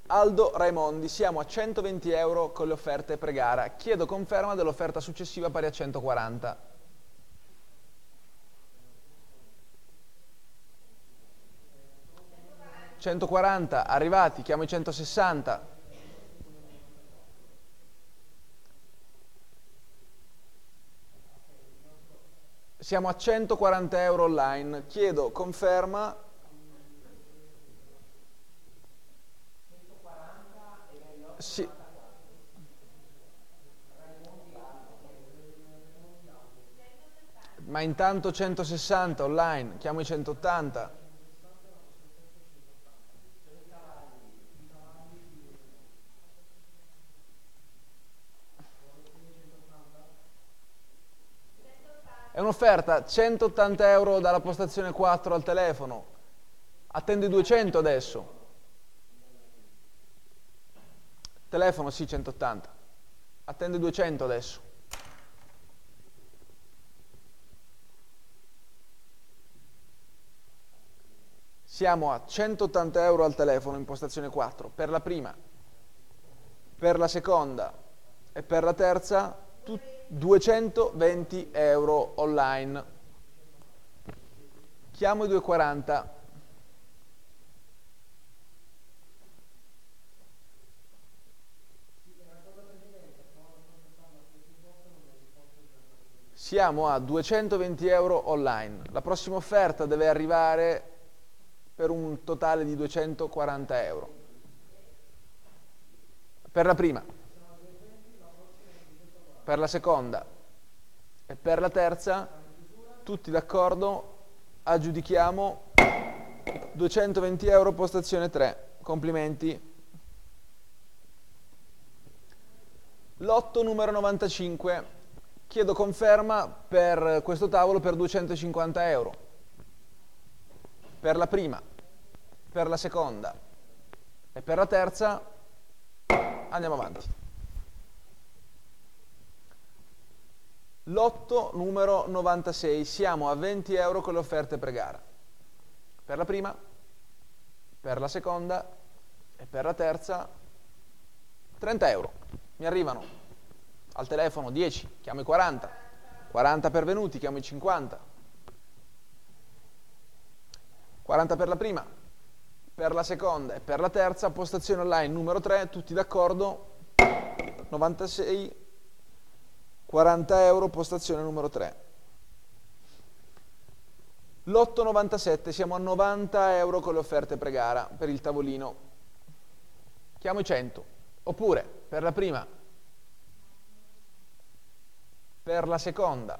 Aldo Raimondi, siamo a 120 euro con le offerte pre-gara. Chiedo conferma dell'offerta successiva pari a 140. ...140, arrivati, chiamo i 160. siamo a 140 euro online, chiedo conferma. Sì. Ma intanto 160 online, chiamo i 180. È un'offerta 180 euro dalla postazione 4 al telefono. Attendo i 200 adesso. Telefono sì, 180. Attende 200 adesso. Siamo a 180 euro al telefono, impostazione 4, per la prima, per la seconda e per la terza 220 euro online. Chiamo i 240. Siamo a 220 euro online. La prossima offerta deve arrivare per un totale di 240 euro. Per la prima, per la seconda e per la terza, tutti d'accordo, aggiudichiamo 220 euro postazione 3. Complimenti. Lotto numero 95. Chiedo conferma per questo tavolo per 250 euro per la prima, per la seconda e per la terza andiamo avanti. Lotto numero 96, siamo a 20 euro con le offerte pre-gara. Per la prima, per la seconda e per la terza 30 euro. Mi arrivano al telefono 10, chiamo i 40, 40 pervenuti, chiamo i 50, 40 per la prima, per la seconda e per la terza, postazione online numero 3, tutti d'accordo, 96, 40 euro, postazione numero 3. Lotto 97, siamo a 90 euro con le offerte pre-gara per il tavolino. Chiamo i 100. Oppure, per la prima, per la seconda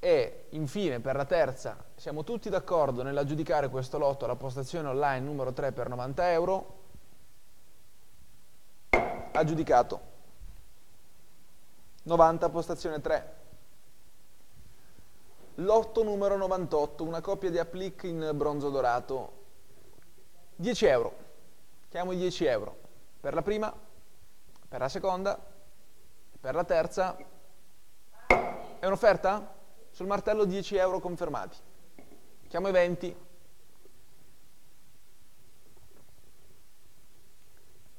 e infine per la terza siamo tutti d'accordo nell'aggiudicare questo lotto alla postazione online numero 3 per 90 euro. Aggiudicato. 90 postazione 3. Lotto numero 98, una coppia di applique in bronzo dorato. 10 euro. Chiamo i 10 euro. Per la prima, per la seconda, per la terza. È un'offerta? Sul martello 10 euro confermati. Chiamo i 20.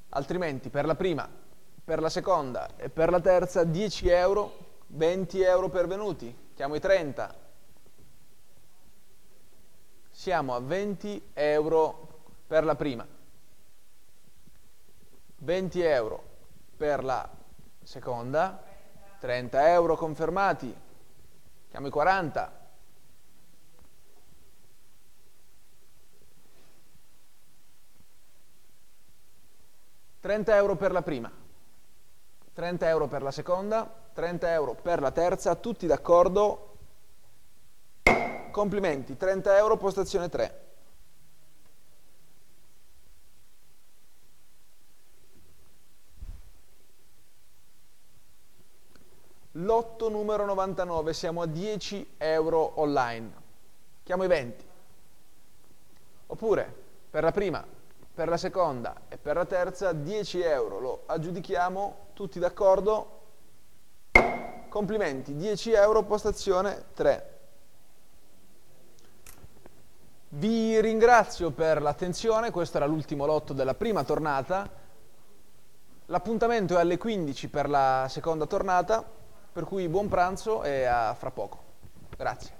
Altrimenti per la prima, per la seconda e per la terza 10 euro, 20 euro pervenuti. Chiamo i 30. Siamo a 20 euro per la prima, 20 euro per la seconda, 30 euro confermati, Chiamo i 40. Trenta euro per la prima, 30 euro per la seconda, 30 euro per la terza, tutti d'accordo? Complimenti, 30 euro postazione 3. Lotto numero 99, siamo a 10 euro online. Chiamo i 20. Oppure per la prima, per la seconda e per la terza 10 euro. Lo aggiudichiamo, tutti d'accordo? Complimenti, 10 euro postazione 3. Vi ringrazio per l'attenzione, questo era l'ultimo lotto della prima tornata. L'appuntamento è alle 15 per la seconda tornata. Per cui buon pranzo e a fra poco. Grazie.